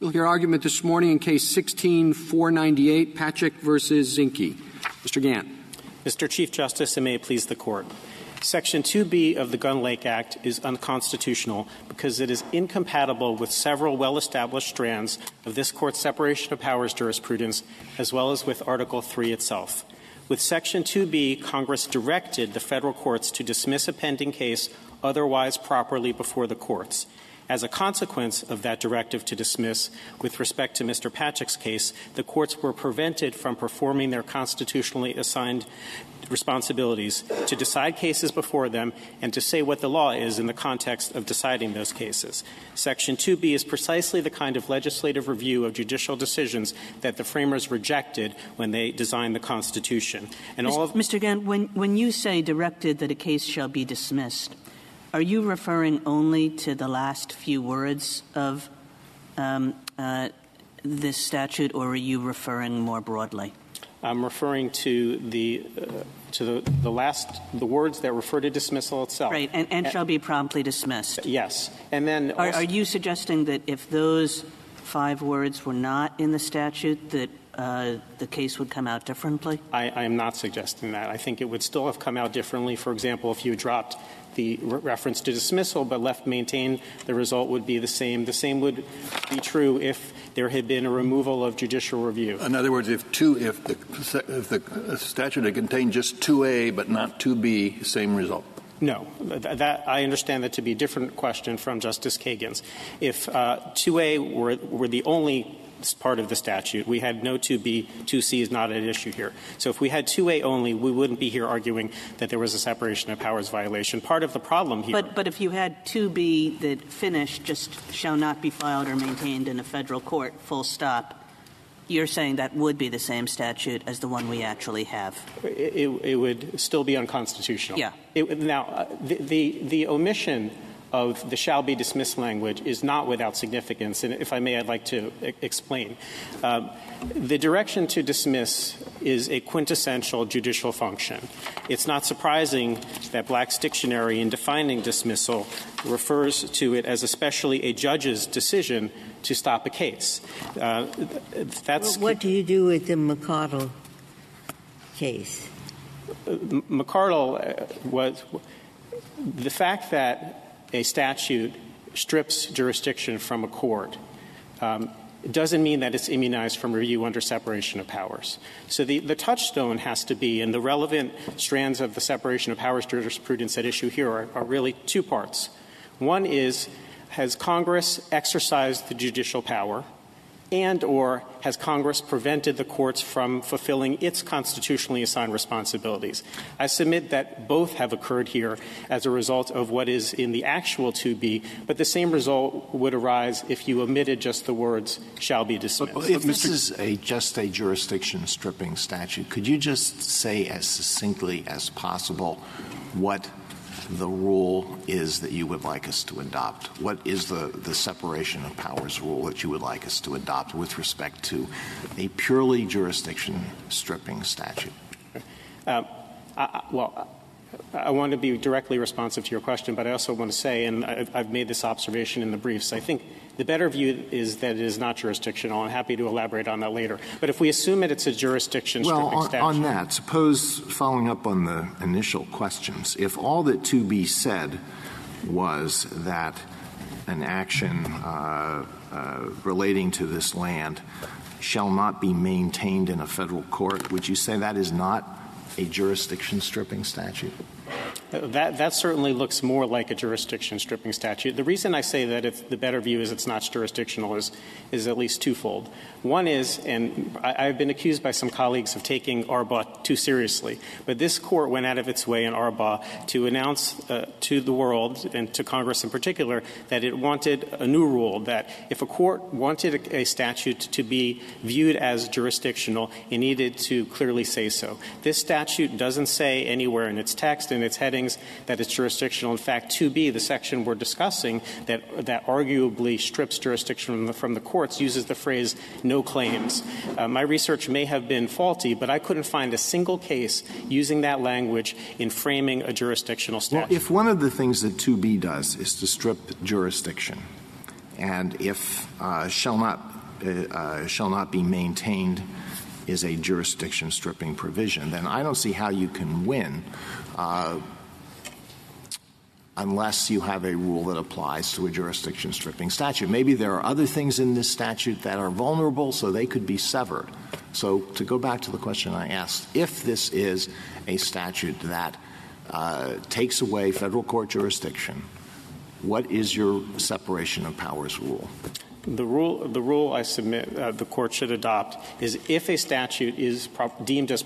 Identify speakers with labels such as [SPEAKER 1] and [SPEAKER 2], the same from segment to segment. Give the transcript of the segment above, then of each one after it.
[SPEAKER 1] We'll hear argument this morning in Case 16-498, Patchak versus Zinke. Mr. Gant.
[SPEAKER 2] Mr. Chief Justice, and may it please the Court. Section 2B of the Gun Lake Act is unconstitutional because it is incompatible with several well-established strands of this Court's separation of powers jurisprudence, as well as with Article 3 itself. With Section 2B, Congress directed the federal courts to dismiss a pending case otherwise properly before the courts. As a consequence of that directive to dismiss, with respect to Mr. Patchak's case, the courts were prevented from performing their constitutionally assigned responsibilities to decide cases before them and to say what the law is in the context of deciding those cases. Section 2B is precisely the kind of legislative review of judicial decisions that the framers rejected when they designed the Constitution.
[SPEAKER 3] And all of Mr. Gant, when, when you say directed that a case shall be dismissed, are you referring only to the last few words of um, uh, this statute, or are you referring more broadly?
[SPEAKER 2] I'm referring to the uh, to the, the last the words that refer to dismissal itself.
[SPEAKER 3] Right, and, and shall be promptly dismissed.
[SPEAKER 2] Yes, and then
[SPEAKER 3] are, you suggesting that if those five words were not in the statute, that uh, the case would come out differently?
[SPEAKER 2] I, I am not suggesting that. I think it would still have come out differently. For example, if you dropped the re- reference to dismissal but left maintained, the result would be the same. The same would be true if there had been a removal of judicial review.
[SPEAKER 4] In other words, if two, if the, if the statute had contained just 2A but not 2B, same result.
[SPEAKER 2] No, that, I understand that to be a different question from Justice Kagan's. If uh, 2A were, were the only part of the statute. We had no 2B, 2C is not an issue here. So if we had 2A only, we wouldn't be here arguing that there was a separation of powers violation. Part of the problem here.
[SPEAKER 3] But, but if you had 2B that finished just shall not be filed or maintained in a federal court, full stop, you're saying that would be the same statute as the one we actually have.
[SPEAKER 2] It, it, it would still be unconstitutional.
[SPEAKER 3] Yeah.
[SPEAKER 2] It, now, uh, the, the, the omission of the shall be dismissed language is not without significance. And if I may, I'd like to e- explain. Um, the direction to dismiss is a quintessential judicial function. It's not surprising that Black's dictionary, in defining dismissal, refers to it as especially a judge's decision to stop a case. Uh,
[SPEAKER 5] that's well, what do you do with the McCardle case?
[SPEAKER 2] Uh, McCardle uh, was the fact that a statute strips jurisdiction from a court um, doesn't mean that it's immunized from review under separation of powers. So the, touchstone has to be, and the relevant strands of the separation of powers jurisprudence at issue here are really two parts. One is, has Congress exercised the judicial power? And or has Congress prevented the courts from fulfilling its constitutionally assigned responsibilities? I submit that both have occurred here as a result of what is in the actual 2B, but the same result would arise if you omitted just the words shall be dismissed.
[SPEAKER 6] But if this is a, just a jurisdiction stripping statute, could you just say as succinctly as possible what the rule is that you would like us to adopt? What is the, the separation of powers rule that you would like us to adopt with respect to a purely jurisdiction stripping statute?
[SPEAKER 2] Uh, I, well, I want to be directly responsive to your question, but I also want to say, and I've, I've made this observation in the briefs, I think the better view is that it is not jurisdictional. I'm happy to elaborate on that later. But if we assume it, it's a jurisdiction
[SPEAKER 6] well, on, on that, suppose, following up on the initial questions, if all that 2B said was that an action uh, uh, relating to this land shall not be maintained in a federal court, would you say that is not a jurisdiction stripping statute?
[SPEAKER 2] That, that certainly looks more like a jurisdiction stripping statute. The reason I say that the better view is it's not jurisdictional is, is at least twofold. One is, and I, have been accused by some colleagues of taking Arbaugh too seriously, but this court went out of its way in Arbaugh to announce uh, to the world and to Congress in particular that it wanted a new rule that if a court wanted a, a statute to be viewed as jurisdictional, it needed to clearly say so. This statute doesn't say anywhere in its text and its heading headings that it's jurisdictional. In fact, 2B, the section we're discussing that, that arguably strips jurisdiction from the, from the courts, uses the phrase no claims. Uh, my research may have been faulty, but I couldn't find a single case using that language in framing a jurisdictional statute.
[SPEAKER 6] Well, if one of the things that 2B does is to strip jurisdiction, and if uh, shall not uh, shall not be maintained is a jurisdiction stripping provision, then I don't see how you can win uh, unless you have a rule that applies to a jurisdiction stripping statute. Maybe there are other things in this statute that are vulnerable, so they could be severed. So, to go back to the question I asked, if this is a statute that uh, takes away federal court jurisdiction, what is your separation of powers rule?
[SPEAKER 2] The rule, the rule I submit uh, the court should adopt is if a statute is deemed as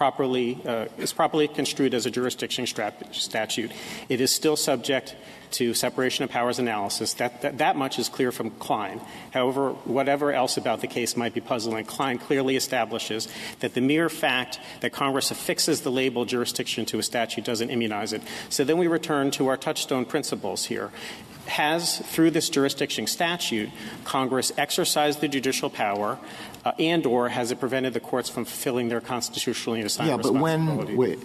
[SPEAKER 2] properly uh, is properly construed as a jurisdiction statute, it is still subject to separation of powers analysis. That, that, that much is clear from Klein. However, whatever else about the case might be puzzling, Klein clearly establishes that the mere fact that Congress affixes the label jurisdiction to a statute doesn't immunize it. So then we return to our touchstone principles here has, through this jurisdiction statute, Congress exercised the judicial power uh, and or has it prevented the courts from fulfilling their constitutionally assigned
[SPEAKER 6] yeah, but when, wait,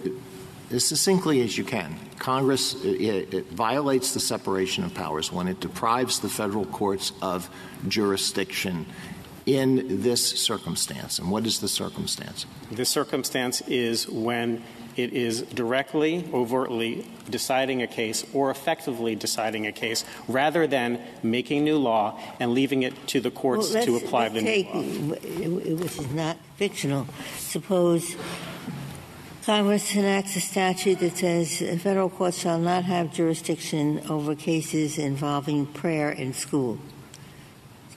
[SPEAKER 6] as succinctly as you can, Congress uh, it, it violates the separation of powers when it deprives the federal courts of jurisdiction in this circumstance. And what is the circumstance?
[SPEAKER 2] The circumstance is when it is directly, overtly deciding a case or effectively deciding a case rather than making new law and leaving it to the courts
[SPEAKER 5] well,
[SPEAKER 2] to apply
[SPEAKER 5] the
[SPEAKER 2] new law.
[SPEAKER 5] Which is not fictional. Suppose Congress enacts a statute that says federal courts shall not have jurisdiction over cases involving prayer in school.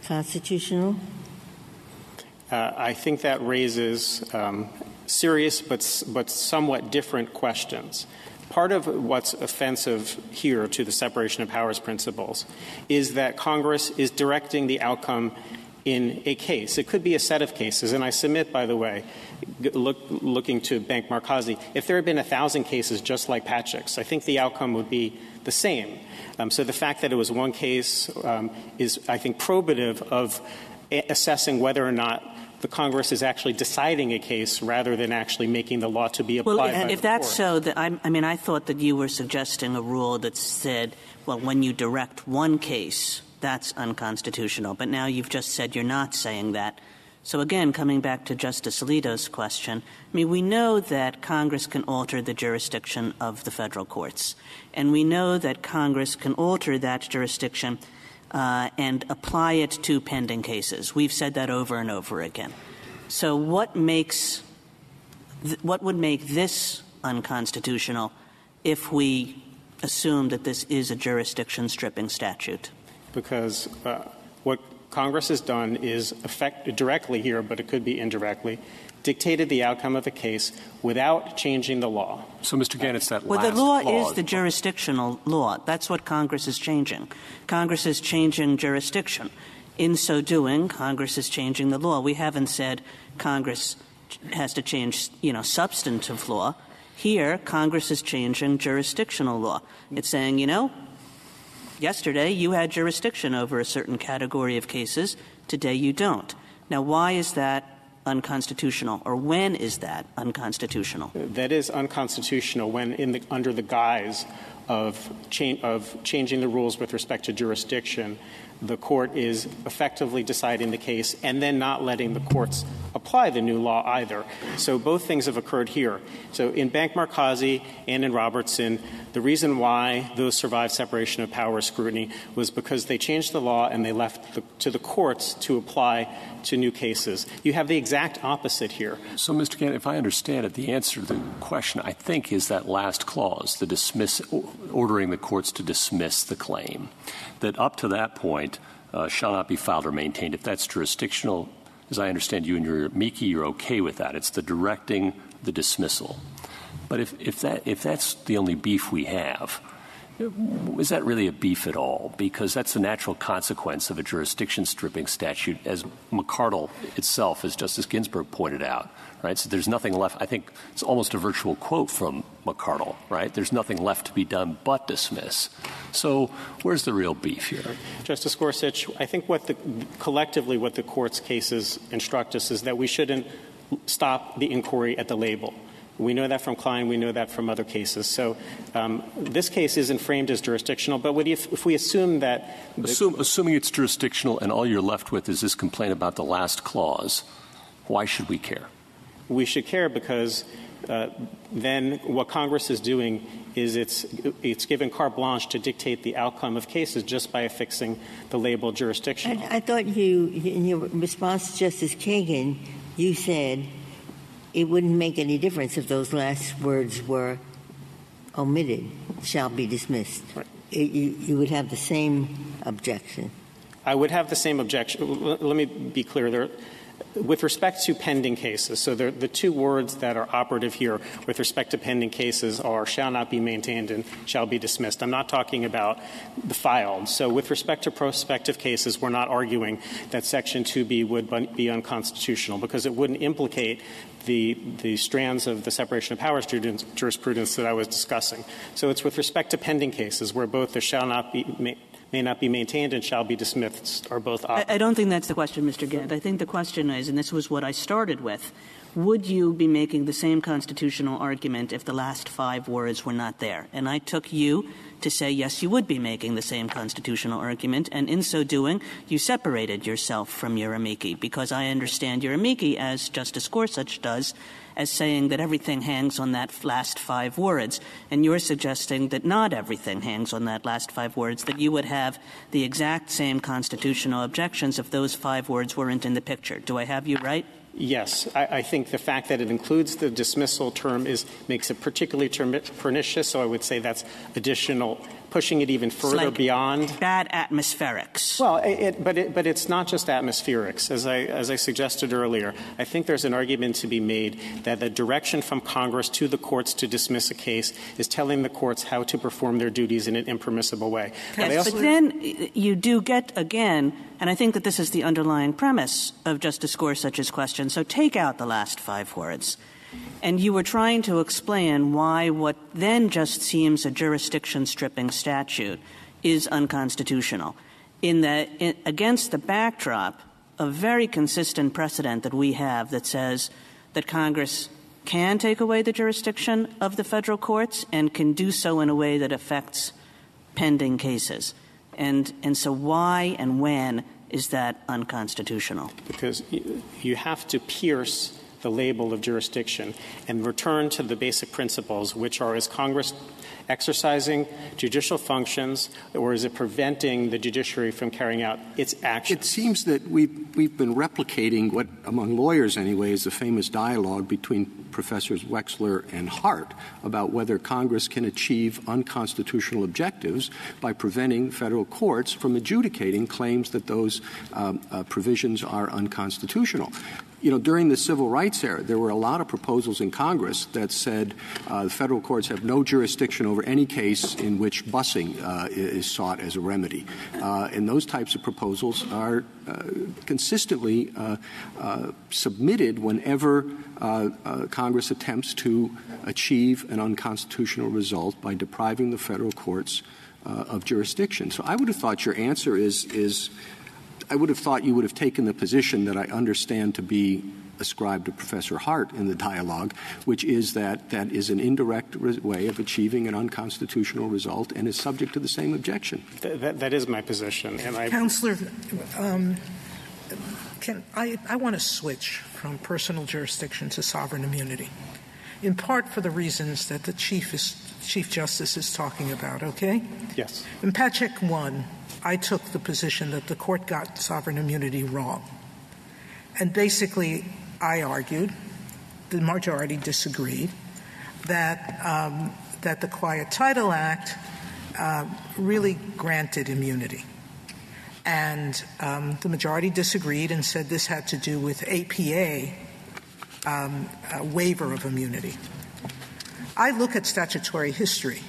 [SPEAKER 5] Constitutional?
[SPEAKER 2] Uh, I think that raises um, serious but, but somewhat different questions. Part of what's offensive here to the separation of powers principles is that Congress is directing the outcome in a case. It could be a set of cases, and I submit, by the way, look, looking to Bank Markazi, if there had been a thousand cases just like Patchak's, I think the outcome would be the same. Um, so the fact that it was one case um, is, I think, probative of assessing whether or not the Congress is actually deciding a case rather than actually making the law to be applied.
[SPEAKER 3] Well, if that's so, that I, I mean, I thought that you were suggesting a rule that said, well, when you direct one case, that's unconstitutional. But now you've just said you're not saying that. So again, coming back to Justice Alito's question, I mean, we know that Congress can alter the jurisdiction of the federal courts, and we know that Congress can alter that jurisdiction uh, and apply it to pending cases. We've said that over and over again. So what makes th- what would make this unconstitutional if we assume that this is a jurisdiction stripping statute?
[SPEAKER 2] Because uh, what Congress has done is affect directly here, but it could be indirectly, dictated the outcome of a case without changing the law.
[SPEAKER 1] So, Mr. Gannon, it's that
[SPEAKER 3] well,
[SPEAKER 1] last
[SPEAKER 3] the law
[SPEAKER 1] clause.
[SPEAKER 3] is the jurisdictional law. That's what Congress is changing. Congress is changing jurisdiction. In so doing, Congress is changing the law. We haven't said Congress has to change, you know, substantive law. Here, Congress is changing jurisdictional law. It's saying, you know, yesterday you had jurisdiction over a certain category of cases. Today you don't. Now, why is that unconstitutional, or when is that unconstitutional?
[SPEAKER 2] That is unconstitutional when, the, under the guise of, cha- of changing the rules with respect to jurisdiction, the court is effectively deciding the case and then not letting the courts apply the new law either. So both things have occurred here. So in Bank Markazi and in Robertson, the reason why those survived separation of powers scrutiny was because they changed the law and they left the, to the courts to apply to new cases. You have the exact opposite here.
[SPEAKER 1] So, Mr. Gannon, if I understand it, the answer to the question, I think, is that last clause, the dismiss, ordering the courts to dismiss the claim. That up to that point, uh, shall not be filed or maintained. If that's jurisdictional, as I understand you and your amici, you're okay with that. It's the directing the dismissal. But if, if, that, if that's the only beef we have, is that really a beef at all? Because that's the natural consequence of a jurisdiction stripping statute, as McCardle itself, as Justice Ginsburg pointed out. Right? So there's nothing left. I think it's almost a virtual quote from McCardle. Right? There's nothing left to be done but dismiss. So where's the real beef here?
[SPEAKER 2] Justice Gorsuch, I think what the, collectively what the court's cases instruct us is that we shouldn't stop the inquiry at the label We know that from Klein. We know that from other cases. So um, this case isn't framed as jurisdictional. But if, if we assume that.
[SPEAKER 1] Assume, assuming it's jurisdictional and all you're left with is this complaint about the last clause, why should we care?
[SPEAKER 2] We should care because uh, then what Congress is doing is it's, it's given carte blanche to dictate the outcome of cases just by affixing the label jurisdictional.
[SPEAKER 5] I, I thought you, in your response to Justice Kagan, you said it wouldn't make any difference if those last words were omitted, shall be dismissed.
[SPEAKER 2] Right.
[SPEAKER 5] It, you, you would have the same objection.
[SPEAKER 2] I would have the same objection. Let me be clear. There, with respect to pending cases, so the, the two words that are operative here with respect to pending cases are shall not be maintained and shall be dismissed. I'm not talking about the filed. So with respect to prospective cases, we're not arguing that Section 2B would be unconstitutional because it wouldn't implicate the, the strands of the separation of powers jurisprudence that I was discussing. So it's with respect to pending cases where both the shall not be may not be maintained and shall be dismissed are both
[SPEAKER 3] I, I don't think that's the question, Mr. Gant. I think the question is, and this was what I started with, would you be making the same constitutional argument if the last five words were not there? And I took you to say, yes, you would be making the same constitutional argument, and in so doing, you separated yourself from your amici, because I understand your amici, as Justice Gorsuch does, as saying that everything hangs on that last five words, and you're suggesting that not everything hangs on that last five words, that you would have the exact same constitutional objections if those five words weren't in the picture. Do I have you right?
[SPEAKER 2] Yes, I, I, think the fact that it includes the dismissal term is makes it particularly pernicious. So I would say that's additional pushing it even further
[SPEAKER 3] like
[SPEAKER 2] beyond
[SPEAKER 3] bad atmospherics.
[SPEAKER 2] Well, it, but it, but it's not just atmospherics, as I as I suggested earlier. I think there's an argument to be made that the direction from Congress to the courts to dismiss a case is telling the courts how to perform their duties in an impermissible way.
[SPEAKER 3] Yes, but then you do get again, and I think that this is the underlying premise of Justice Gorsuch's question. So take out the last five words. And you were trying to explain why what then just seems a jurisdiction stripping statute is unconstitutional. In that, in, against the backdrop of very consistent precedent that we have that says that Congress can take away the jurisdiction of the federal courts and can do so in a way that affects pending cases. And, and so why and when is that unconstitutional?
[SPEAKER 2] Because you have to pierce the label of jurisdiction and return to the basic principles, which are is Congress exercising judicial functions, or is it preventing the judiciary from carrying out its actions?
[SPEAKER 7] It seems that we've, we've been replicating what, among lawyers anyway, is the famous dialogue between Professors Wechsler and Hart about whether Congress can achieve unconstitutional objectives by preventing federal courts from adjudicating claims that those um, uh, provisions are unconstitutional you know, during the civil rights era, there were a lot of proposals in Congress that said uh, the federal courts have no jurisdiction over any case in which busing uh, is sought as a remedy. Uh, and those types of proposals are uh, consistently uh, uh, submitted whenever Uh, uh, Congress attempts to achieve an unconstitutional result by depriving the federal courts uh, of jurisdiction. So I would have thought your answer is is I would have thought you would have taken the position that I understand to be ascribed to Professor Hart in the dialogue, which is that that is an indirect way of achieving an unconstitutional result and is subject to the same objection.
[SPEAKER 2] Th- that, that is my position. And I,
[SPEAKER 8] Counselor, um, can, I, I want to switch from personal jurisdiction to sovereign immunity, in part for the reasons that the Chief, is, Chief Justice is talking about, okay?
[SPEAKER 2] Yes.
[SPEAKER 8] In Patchak 1, I took the position that the court got sovereign immunity wrong. And basically, I argued, the majority disagreed, that, um, that the Quiet Title Act uh, really granted immunity. And um, the majority disagreed and said this had to do with APA um, waiver of immunity. I look at statutory history,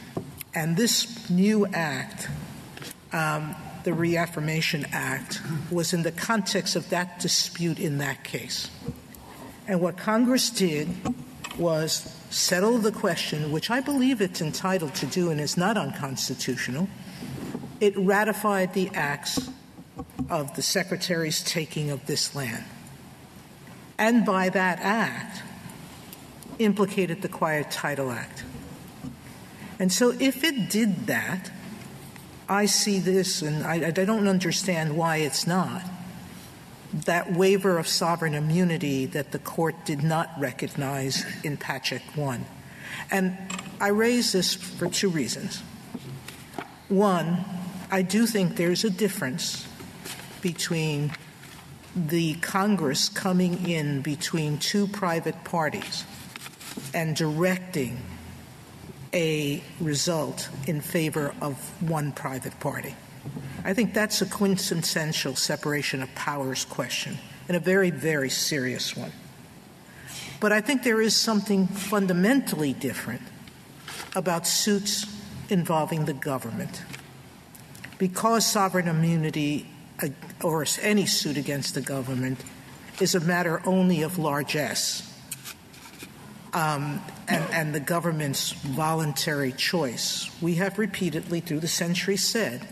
[SPEAKER 8] and this new act um, the Reaffirmation Act was in the context of that dispute in that case. And what Congress did was settle the question, which I believe it's entitled to do and is not unconstitutional. It ratified the acts of the Secretary's taking of this land. And by that act, implicated the Quiet Title Act. And so if it did that, I see this, and I, I don't understand why it's not, that waiver of sovereign immunity that the court did not recognize in Patchak 1. And I raise this for two reasons. One, I do think there's a difference between the Congress coming in between two private parties and directing a result in favor of one private party. I think that's a quintessential separation of powers question and a very, very serious one. But I think there is something fundamentally different about suits involving the government. Because sovereign immunity or any suit against the government is a matter only of largesse um, and, and the government's voluntary choice, we have repeatedly through the century said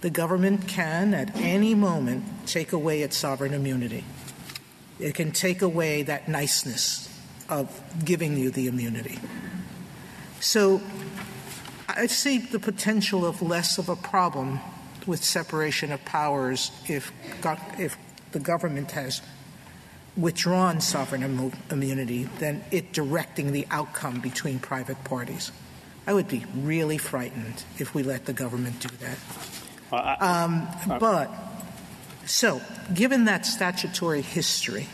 [SPEAKER 8] the government can at any moment take away its sovereign immunity. It can take away that niceness of giving you the immunity. So I see the potential of less of a problem with separation of powers if, if the government has withdrawn sovereign Im- immunity than it directing the outcome between private parties. I would be really frightened if we let the government do that. Um, but, so, given that statutory history,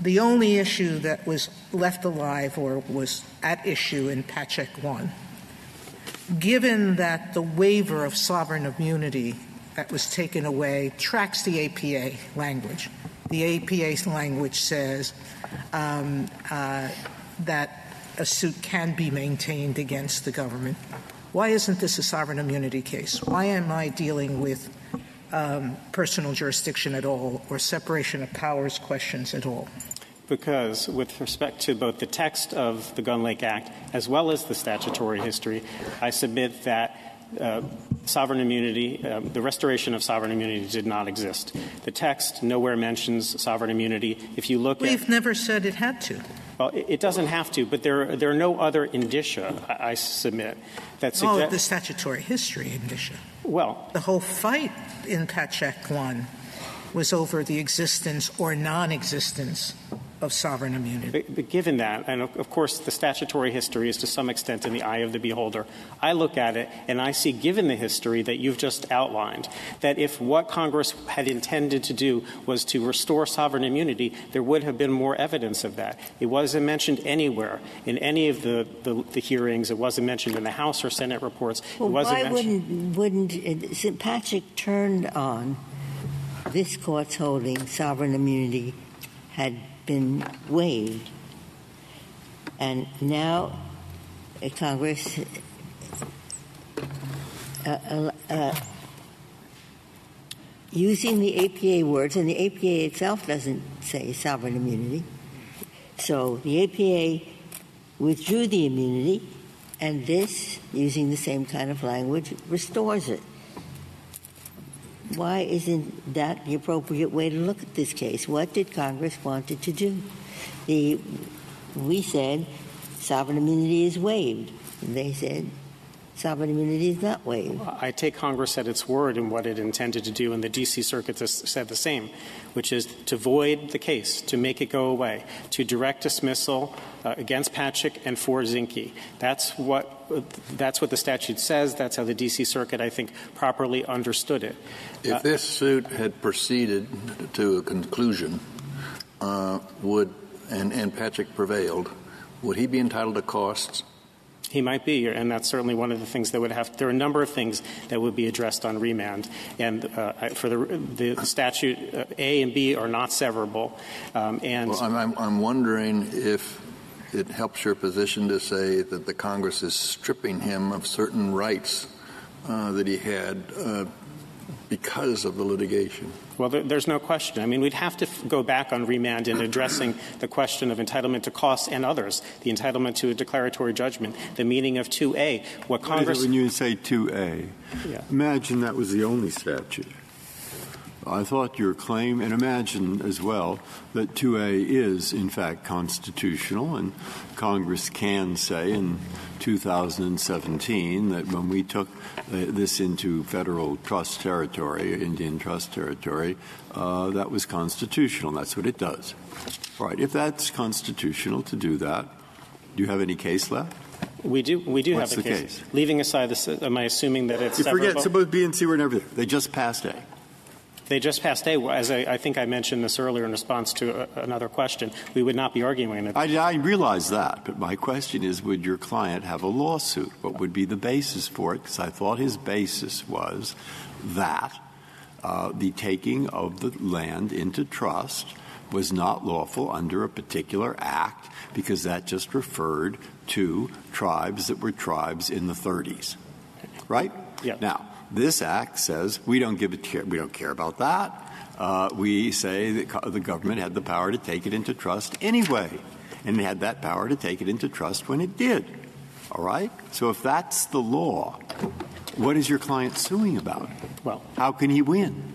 [SPEAKER 8] the only issue that was left alive or was at issue in Patchak 1, given that the waiver of sovereign immunity that was taken away tracks the APA language, the APA language says um, uh, that a suit can be maintained against the government. Why isn't this a sovereign immunity case? Why am I dealing with um, personal jurisdiction at all or separation of powers questions at all?
[SPEAKER 2] Because, with respect to both the text of the Gun Lake Act as well as the statutory history, I submit that uh, sovereign immunity, uh, the restoration of sovereign immunity did not exist. The text nowhere mentions sovereign immunity. If you look
[SPEAKER 8] We've
[SPEAKER 2] at,
[SPEAKER 8] never said it had to.
[SPEAKER 2] Well, it, it doesn't have to, but there, there are no other indicia, I, I submit, that
[SPEAKER 8] suggest.
[SPEAKER 2] Oh,
[SPEAKER 8] the statutory history indicia.
[SPEAKER 2] Well,
[SPEAKER 8] the whole fight in Patchak 1 was over the existence or non existence of sovereign immunity.
[SPEAKER 2] But, but given that, and of, of, course the statutory history is to some extent in the eye of the beholder, I look at it and I see, given the history that you've just outlined, that if what Congress had intended to do was to restore sovereign immunity, there would have been more evidence of that. It wasn't mentioned anywhere in any of the, the, the hearings. It wasn't mentioned in the House or Senate reports.
[SPEAKER 5] Well,
[SPEAKER 2] it wasn't
[SPEAKER 5] why
[SPEAKER 2] mentioned.
[SPEAKER 5] wouldn't, wouldn't St. Patrick turned on this court's holding sovereign immunity had been waived. And now uh, Congress uh, uh, uh, using the APA words, and the APA itself doesn't say sovereign immunity. So the APA withdrew the immunity, and this, using the same kind of language, restores it why isn't that the appropriate way to look at this case? What did Congress wanted to do? The, we said sovereign immunity is waived. They said sovereign immunity is not waived.
[SPEAKER 2] I take Congress at its word in what it intended to do, and the D.C. Circuit has said the same, which is to void the case, to make it go away, to direct dismissal uh, against Patchak and for Zinke. That's what that's what the statute says. That's how the D.C. Circuit, I think, properly understood it.
[SPEAKER 4] If uh, this suit had proceeded to a conclusion, uh, would and, and Patchak prevailed, would he be entitled to costs?
[SPEAKER 2] He might be, and that's certainly one of the things that would have. There are a number of things that would be addressed on remand, and uh, for the, the statute, uh, A and B are not severable. Um, and
[SPEAKER 4] well, I'm, I'm wondering if it helps your position to say that the Congress is stripping him of certain rights uh, that he had uh, because of the litigation.
[SPEAKER 2] Well, there's no question. I mean, we'd have to go back on remand in addressing the question of entitlement to costs and others, the entitlement to a declaratory judgment, the meaning of 2A. What Congress.
[SPEAKER 9] When you say 2A, yeah. imagine that was the only statute. I thought your claim, and imagine as well, that 2A is, in fact, constitutional, and Congress can say in 2017 that when we took uh, this into federal trust territory, Indian trust territory, uh, that was constitutional. That's what it does. All right, if that's constitutional to do that, do you have any case left?
[SPEAKER 2] We do. We do
[SPEAKER 9] What's
[SPEAKER 2] have a
[SPEAKER 9] the
[SPEAKER 2] case.
[SPEAKER 9] case?
[SPEAKER 2] Leaving aside this, am I assuming that it's
[SPEAKER 9] You forget, suppose B and C were never there. They just passed A.
[SPEAKER 2] They just passed A. As I, I think I mentioned this earlier in response to a, another question, we would not be arguing it.
[SPEAKER 9] I, I realize that, but my question is would your client have a lawsuit? What would be the basis for it? Because I thought his basis was that uh, the taking of the land into trust was not lawful under a particular act because that just referred to tribes that were tribes in the 30s. Right?
[SPEAKER 2] Yeah.
[SPEAKER 9] Now, this act says we don't give it care, we don't care about that. Uh, we say that the government had the power to take it into trust anyway, and it had that power to take it into trust when it did. All right? So if that's the law, what is your client suing about?
[SPEAKER 2] Well,
[SPEAKER 9] How can he win?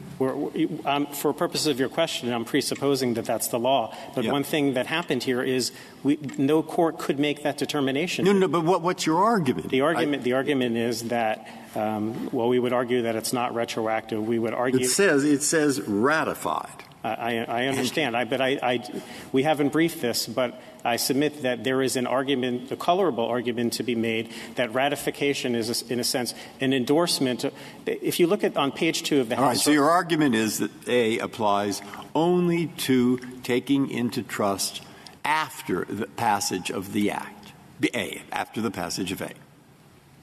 [SPEAKER 2] Um, for purposes of your question, I'm presupposing that that's the law. But
[SPEAKER 9] Yeah.
[SPEAKER 2] one thing that happened here is we, no court could make that determination.
[SPEAKER 9] No, no, but what, what's your argument?
[SPEAKER 2] The argument, the argument is that, Um, well, we would argue that it's not retroactive. We would argue.
[SPEAKER 9] it says it says ratified.
[SPEAKER 2] I, I understand, I, but I, I, we haven't briefed this, but I submit that there is an argument, a colorable argument to be made that ratification is, in a sense, an endorsement. If you look at on page two of the
[SPEAKER 9] All right, so your argument is that A applies only to taking into trust after the passage of the act. B- A, after the passage of A.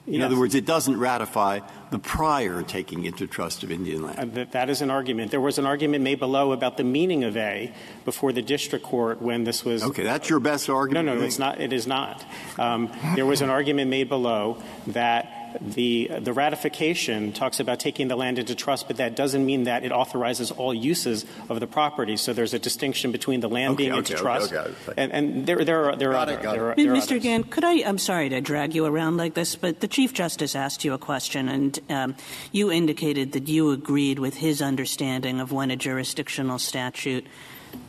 [SPEAKER 9] In other words, it doesn't ratify the prior taking into trust of Indian land.
[SPEAKER 2] Uh, That, that is an argument. There was an argument made below about the meaning of A before the district court when this was.
[SPEAKER 9] Okay, that's your best argument?
[SPEAKER 2] no,
[SPEAKER 9] no,
[SPEAKER 2] it's not. It is not. Um, there was an argument made below that the the ratification talks about taking the land into trust, but that doesn't mean that it authorizes all uses of the property. So there's a distinction between the land
[SPEAKER 9] Okay,
[SPEAKER 2] being
[SPEAKER 9] okay,
[SPEAKER 2] into
[SPEAKER 9] okay,
[SPEAKER 2] trust,
[SPEAKER 9] okay.
[SPEAKER 2] and, and there there are there are
[SPEAKER 9] it,
[SPEAKER 2] other,
[SPEAKER 9] it.
[SPEAKER 2] there are, there
[SPEAKER 3] Mr.
[SPEAKER 2] others.
[SPEAKER 3] Gant, could I, I'm sorry to drag you around like this, but the Chief Justice asked you a question, and um, you indicated that you agreed with his understanding of when a jurisdictional statute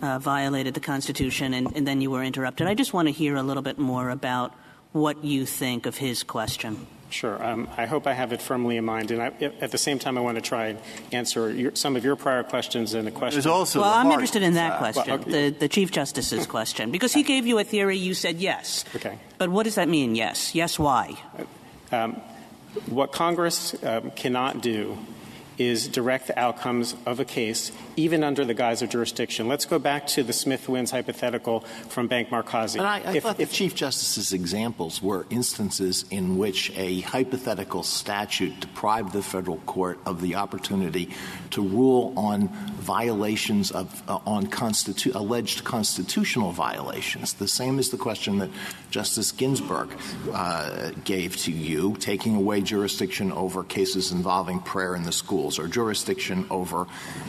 [SPEAKER 3] uh, violated the Constitution, and, and then you were interrupted. I just want to hear a little bit more about what you think of his question.
[SPEAKER 2] Sure. Um, I hope I have it firmly in mind. And I, at the same time, I want to try and answer your, some of your prior questions and the question.
[SPEAKER 9] There's also
[SPEAKER 3] Well,
[SPEAKER 9] the
[SPEAKER 3] I'm interested in that
[SPEAKER 9] Act.
[SPEAKER 3] question,
[SPEAKER 2] Well, okay.
[SPEAKER 3] the, the Chief Justice's question, because he gave you a theory, you said yes.
[SPEAKER 2] Okay.
[SPEAKER 3] But what does that mean, yes? Yes, why?
[SPEAKER 2] Um, what Congress um, cannot do is direct the outcomes of a case, even under the guise of jurisdiction. Let's go back to the Smith wins hypothetical from Bank Markazi.
[SPEAKER 6] But I, I
[SPEAKER 2] If-
[SPEAKER 6] thought the
[SPEAKER 2] if-
[SPEAKER 6] Chief Justice's examples were instances in which a hypothetical statute deprived the federal court of the opportunity to rule on violations of uh, on constitu- alleged constitutional violations. The same as the question that Justice Ginsburg uh, gave to you, taking away jurisdiction over cases involving prayer in the schools or jurisdiction over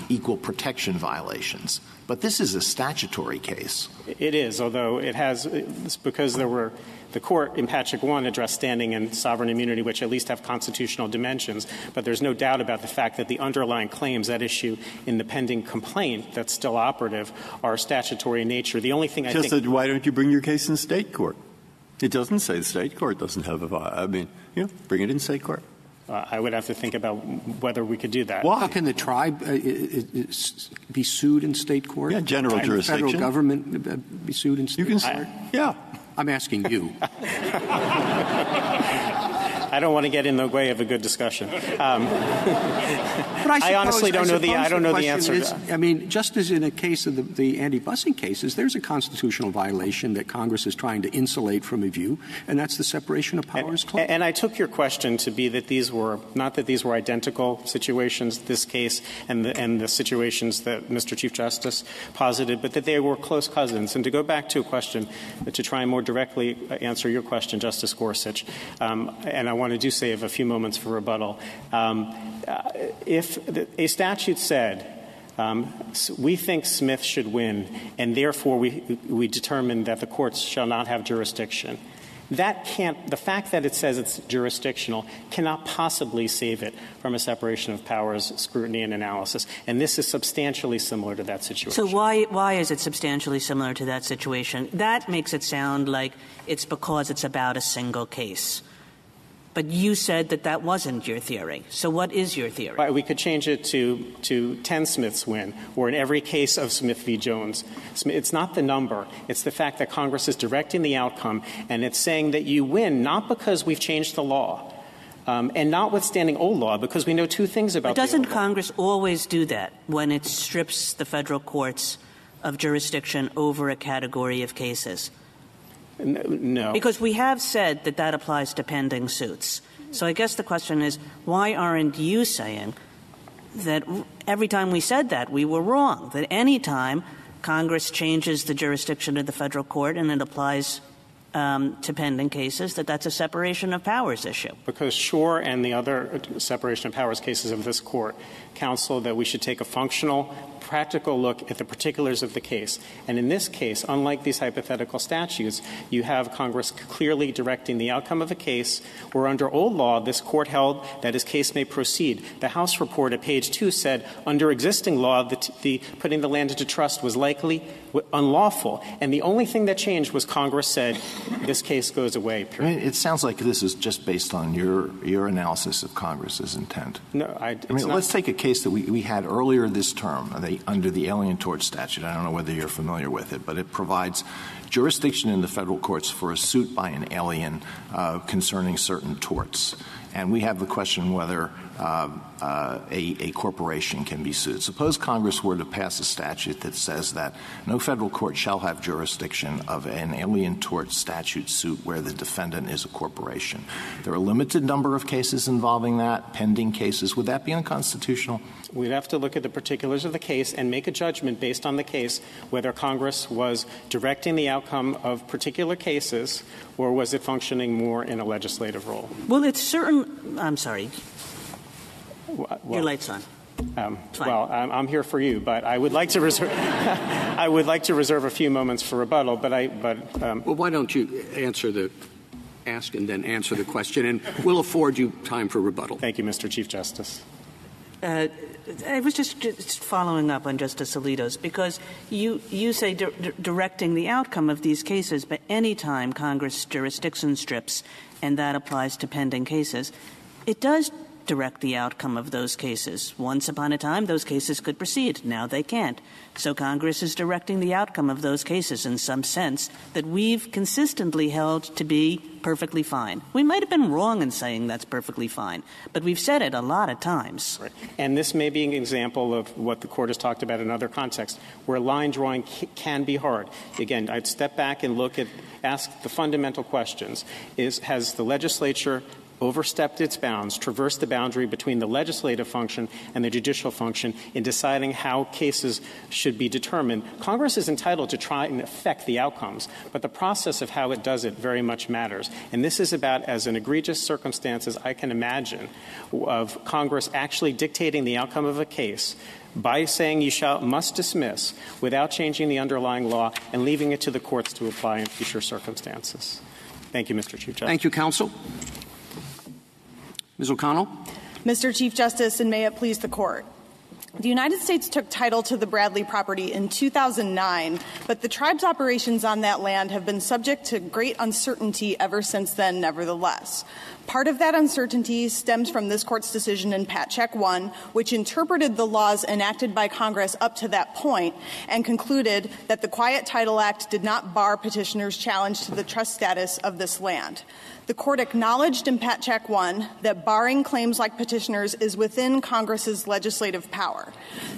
[SPEAKER 6] equal protection violations. But this is a statutory case.
[SPEAKER 2] It is, although it has, it's because there were, the court in Patchak 1 addressed standing and sovereign immunity, which at least have constitutional dimensions. But there's no doubt about the fact that the underlying claims at issue in the pending complaint that's still operative are statutory in nature. The only thing I
[SPEAKER 9] Just
[SPEAKER 2] think.
[SPEAKER 9] that why don't you bring your case in state court? It doesn't say the state court doesn't have a... I mean, you know, bring it in state court.
[SPEAKER 2] Uh, I would have to think about whether we could do that.
[SPEAKER 7] Well, How can the tribe uh, i- i- i- be sued in state court?
[SPEAKER 9] Yeah, general
[SPEAKER 7] And the federal government uh, be sued in state
[SPEAKER 9] You can,
[SPEAKER 7] court?
[SPEAKER 9] s- yeah.
[SPEAKER 7] I'm asking you.
[SPEAKER 2] I don't want to get in the way of a good discussion. Um,
[SPEAKER 7] But
[SPEAKER 2] I
[SPEAKER 7] suppose-
[SPEAKER 2] honestly don't know the- I don't know the
[SPEAKER 7] question
[SPEAKER 2] answer to
[SPEAKER 7] is-
[SPEAKER 2] that.
[SPEAKER 7] I mean, just as in a case of the, the anti-busing cases, there's a constitutional violation that Congress is trying to insulate from review, and that's the separation of powers clause.
[SPEAKER 2] And I took your question to be that these were, not that these were identical situations, this case and the, and the situations that Mr. Chief Justice posited, but that they were close cousins. And to go back to a question, to try and more directly answer your question, Justice Gorsuch, um, and I want to do save a few moments for rebuttal. Um, uh, if the, a statute said, um, we think Smith should win, and therefore we, we determine that the courts shall not have jurisdiction. That can't, the fact that it says it's jurisdictional cannot possibly save it from a separation of powers scrutiny and analysis. And this is substantially similar to that situation.
[SPEAKER 3] So why, why is it substantially similar to that situation? That makes it sound like it's because it's about a single case. But you said that that wasn't your theory. So what is your theory?
[SPEAKER 2] Right, we could change it to, to 10 Smiths win, or in every case of Smith v. Jones. It's not the number. It's the fact that Congress is directing the outcome, and it's saying that you win not because we've changed the law, um, and notwithstanding old law, because we know two things about
[SPEAKER 3] but doesn't Congress always do that when it strips the federal courts of jurisdiction over a category of cases?
[SPEAKER 2] No.
[SPEAKER 3] Because we have said that that applies to pending suits. So I guess the question is, why aren't you saying that every time we said that, we were wrong? That any time Congress changes the jurisdiction of the federal court and it applies Um, to pending cases, that that's a separation of powers issue.
[SPEAKER 2] Because Schor and the other uh, separation of powers cases of this court counsel that we should take a functional practical look at the particulars of the case. And in this case, unlike these hypothetical statutes, you have Congress clearly directing the outcome of a case where under old law, this court held that his case may proceed. The House report at page two said under existing law, the putting the land into trust was likely unlawful. And the only thing that changed was Congress said this case goes away.
[SPEAKER 6] I mean, it sounds like this is just based on your, your analysis of Congress's intent.
[SPEAKER 2] No, I,
[SPEAKER 6] I mean, let's take a case that we, we had earlier this term. They under the Alien Tort Statute. I don't know whether you're familiar with it, but it provides jurisdiction in the federal courts for a suit by an alien uh, concerning certain torts. And we have the question whether uh, uh, a, a, corporation can be sued. Suppose Congress were to pass a statute that says that no federal court shall have jurisdiction of an alien tort statute suit where the defendant is a corporation. There are a limited number of cases involving that, pending cases. Would that be unconstitutional?
[SPEAKER 2] We'd have to look at the particulars of the case and make a judgment based on the case whether Congress was directing the outcome of particular cases or was it functioning more in a legislative role.
[SPEAKER 3] Well, it's certain. I'm sorry. Well, Your light's on.
[SPEAKER 2] Um, well, I'm, I'm, here for you, but I would like to reserve. I would like to reserve a few moments for rebuttal, but I. But
[SPEAKER 7] um, well, why don't you answer the ask and then answer the question, and we'll afford you time for rebuttal.
[SPEAKER 2] Thank you, Mr. Chief Justice.
[SPEAKER 3] Uh, I was just, just, following up on Justice Alito's because you you say di- directing the outcome of these cases, but any time Congress jurisdiction strips, and that applies to pending cases, it does direct the outcome of those cases. Once upon a time, those cases could proceed. Now they can't. So Congress is directing the outcome of those cases in some sense that we've consistently held to be perfectly fine. We might have been wrong in saying that's perfectly fine, but we've said it a lot of times.
[SPEAKER 2] Right. And this may be an example of what the court has talked about in other contexts, where line drawing can be hard. Again, I'd step back and look at, ask the fundamental questions. Is, has the legislature overstepped its bounds, traversed the boundary between the legislative function and the judicial function in deciding how cases should be determined. Congress is entitled to try and affect the outcomes, but the process of how it does it very much matters. And this is about as an egregious circumstance as I can imagine of Congress actually dictating the outcome of a case by saying you shall must dismiss without changing the underlying law and leaving it to the courts to apply in future circumstances. Thank you, Mr. Chief Justice.
[SPEAKER 7] Thank you, counsel. Ms. O'Connell.
[SPEAKER 10] Mr. Chief Justice, and may it please the court. The United States took title to the Bradley property in 2009, but the tribe's operations on that land have been subject to great uncertainty ever since then, nevertheless. Part of that uncertainty stems from this court's decision in Patchak 1, which interpreted the laws enacted by Congress up to that point and concluded that the Quiet Title Act did not bar petitioners' challenge to the trust status of this land. The court acknowledged in Patchak 1 that barring claims like petitioners is within Congress's legislative power.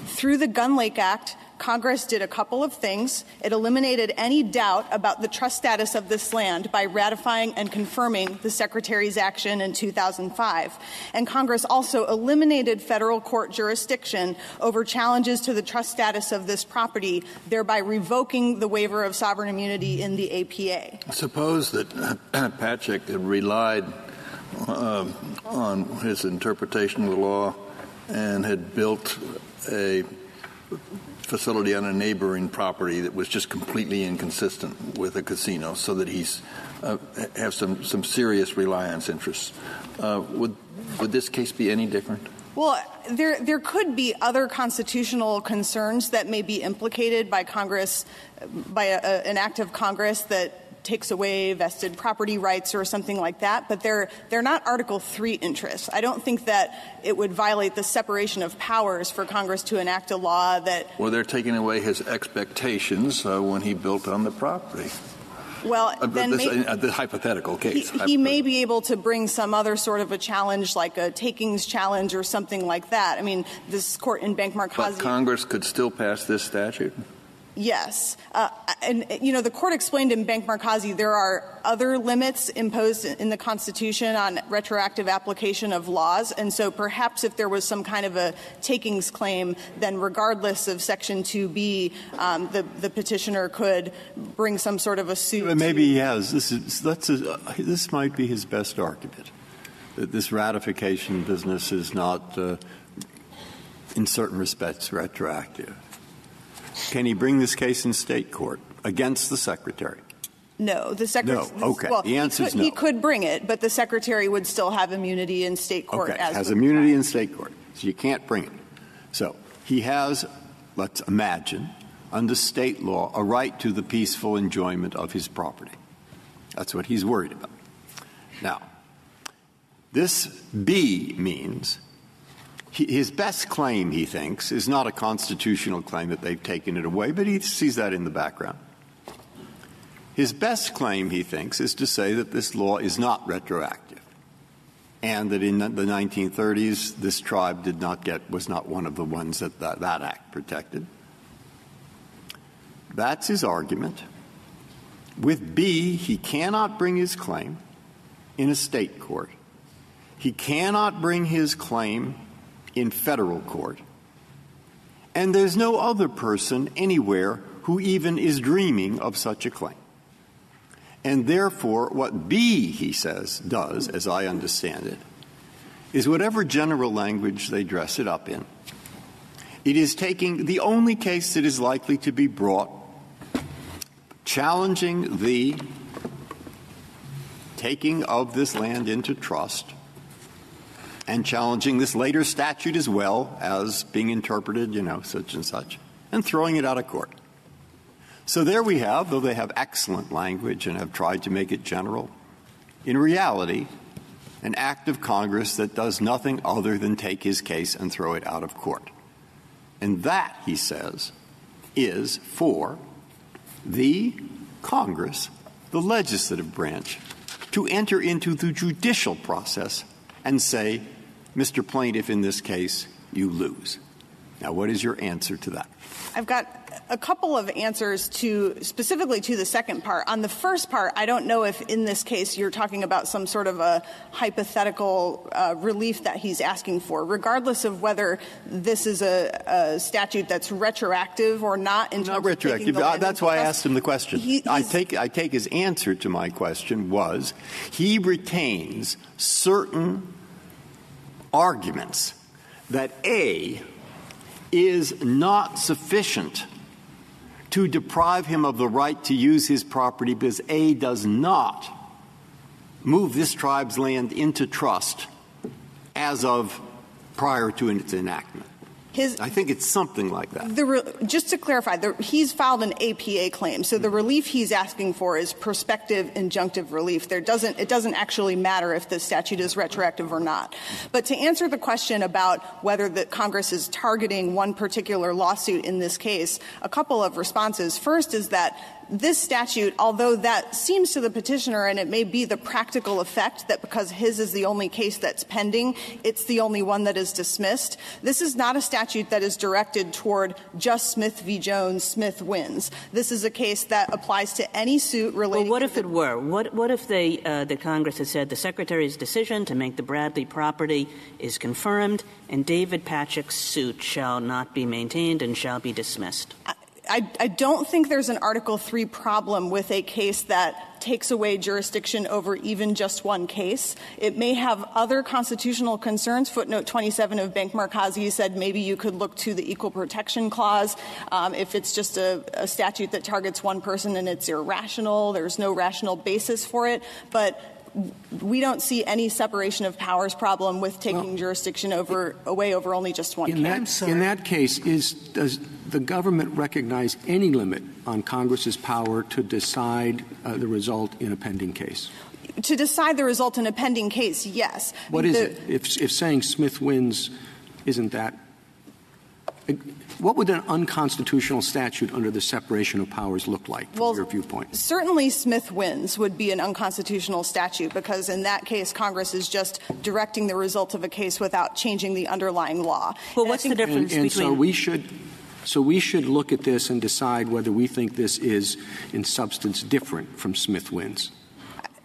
[SPEAKER 10] Through the Gun Lake Act, Congress did a couple of things. It eliminated any doubt about the trust status of this land by ratifying and confirming the Secretary's action in 2005. And Congress also eliminated federal court jurisdiction over challenges to the trust status of this property, thereby revoking the waiver of sovereign immunity in the APA.
[SPEAKER 4] Suppose that Patchak had relied uh, on his interpretation of the law and had built a facility on a neighboring property that was just completely inconsistent with a casino, so that he's uh, have some, some serious reliance interests. Uh, would, would this case be any different?
[SPEAKER 10] Well, there, there could be other constitutional concerns that may be implicated by Congress, by a, an act of Congress that takes away vested property rights or something like that, but they're, they're not Article 3 interests. I don't think that it would violate the separation of powers for Congress to enact a law that.
[SPEAKER 4] Well, they're taking away his expectations uh, when he built on the property.
[SPEAKER 10] Well,
[SPEAKER 4] uh,
[SPEAKER 10] then
[SPEAKER 4] this,
[SPEAKER 10] may,
[SPEAKER 4] uh, the hypothetical case.
[SPEAKER 10] He, he may be able to bring some other sort of a challenge, like a takings challenge or something like that. I mean, this court in Bankmark.
[SPEAKER 4] But Congress could still pass this statute?
[SPEAKER 10] Yes. Uh, and, you know, the court explained in Bank Markazi there are other limits imposed in the Constitution on retroactive application of laws. And so perhaps if there was some kind of a takings claim, then regardless of Section 2B, um, the, the petitioner could bring some sort of a suit.
[SPEAKER 9] Maybe he has. This, is, that's a, uh, this might be his best argument that this ratification business is not, uh, in certain respects, retroactive. Can he bring this case in state court against the secretary?
[SPEAKER 10] No, the secretary.
[SPEAKER 9] No, okay.
[SPEAKER 10] Well,
[SPEAKER 9] the answer
[SPEAKER 10] he
[SPEAKER 9] is
[SPEAKER 10] could,
[SPEAKER 9] no.
[SPEAKER 10] He could bring it, but the secretary would still have immunity in state court.
[SPEAKER 9] Okay,
[SPEAKER 10] as
[SPEAKER 9] has immunity in state court, so you can't bring it. So he has, let's imagine, under state law, a right to the peaceful enjoyment of his property. That's what he's worried about. Now, this B means his best claim, he thinks, is not a constitutional claim that they've taken it away, but he sees that in the background. His best claim, he thinks, is to say that this law is not retroactive and that in the 1930s this tribe did not get was not one of the ones that that, that act protected. That's his argument. With B, he cannot bring his claim in a state court. He cannot bring his claim in federal court. And there's no other person anywhere who even is dreaming of such a claim. And therefore, what B, he says, does, as I understand it, is whatever general language they dress it up in, it is taking the only case that is likely to be brought challenging the taking of this land into trust and challenging this later statute as well as being interpreted, you know, such and such, and throwing it out of court. So there we have, though they have excellent language and have tried to make it general, in reality, an act of Congress that does nothing other than take his case and throw it out of court. And that, he says, is for the Congress, the legislative branch, to enter into the judicial process and say, Mr. Plaintiff, in this case, you lose. Now, what is your answer to that?
[SPEAKER 10] I've got a couple of answers to specifically to the second part. On the first part, I don't know if in this case you're talking about some sort of a hypothetical uh, relief that he's asking for, regardless of whether this is a, a statute that's retroactive or not. In
[SPEAKER 9] not retroactive. That's why I asked him the question.
[SPEAKER 10] He,
[SPEAKER 9] I take I take his answer to my question was he retains certain arguments that a is not sufficient to deprive him of the right to use his property because A does not move this tribe's land into trust as of prior to its enactment.
[SPEAKER 10] His,
[SPEAKER 9] I think it's something like that.
[SPEAKER 10] The, just to clarify, the, he's filed an APA claim, so the relief he's asking for is prospective injunctive relief. There doesn't, it doesn't actually matter if the statute is retroactive or not. But to answer the question about whether the Congress is targeting one particular lawsuit in this case, a couple of responses. First is that this statute, although that seems to the petitioner, and it may be the practical effect that because his is the only case that's pending, it's the only one that is dismissed, this is not a statute that is directed toward just Smith v. Jones, Smith wins. This is a case that applies to any suit relating
[SPEAKER 3] well, what if it were? What, what if they, uh, the Congress had said the Secretary's decision to make the Bradley property is confirmed and David Patchak's suit shall not be maintained and shall be dismissed?
[SPEAKER 10] I, don't think there's an Article 3 problem with a case that takes away jurisdiction over even just one case. It may have other constitutional concerns. Footnote 27 of Bank Markazi said maybe you could look to the Equal Protection Clause um, if it's just a statute that targets one person and it's irrational, there's no rational basis for it. But we don't see any separation of powers problem with taking well, jurisdiction over away over only just one
[SPEAKER 7] in
[SPEAKER 10] case.
[SPEAKER 7] That, in that case, is does the government recognize any limit on Congress's power to decide uh, the result in a pending case?
[SPEAKER 10] To decide the result in a pending case, yes.
[SPEAKER 7] What is the, it? If, if saying Smith wins, isn't that what would an unconstitutional statute under the separation of powers look like from
[SPEAKER 10] well,
[SPEAKER 7] your viewpoint?
[SPEAKER 10] Certainly Smith wins would be an unconstitutional statute because in that case Congress is just directing the result of a case without changing the underlying law.
[SPEAKER 3] Well, what's the difference
[SPEAKER 7] and, and
[SPEAKER 3] between
[SPEAKER 7] so we should so we should look at this and decide whether we think this is in substance different from Smith wins.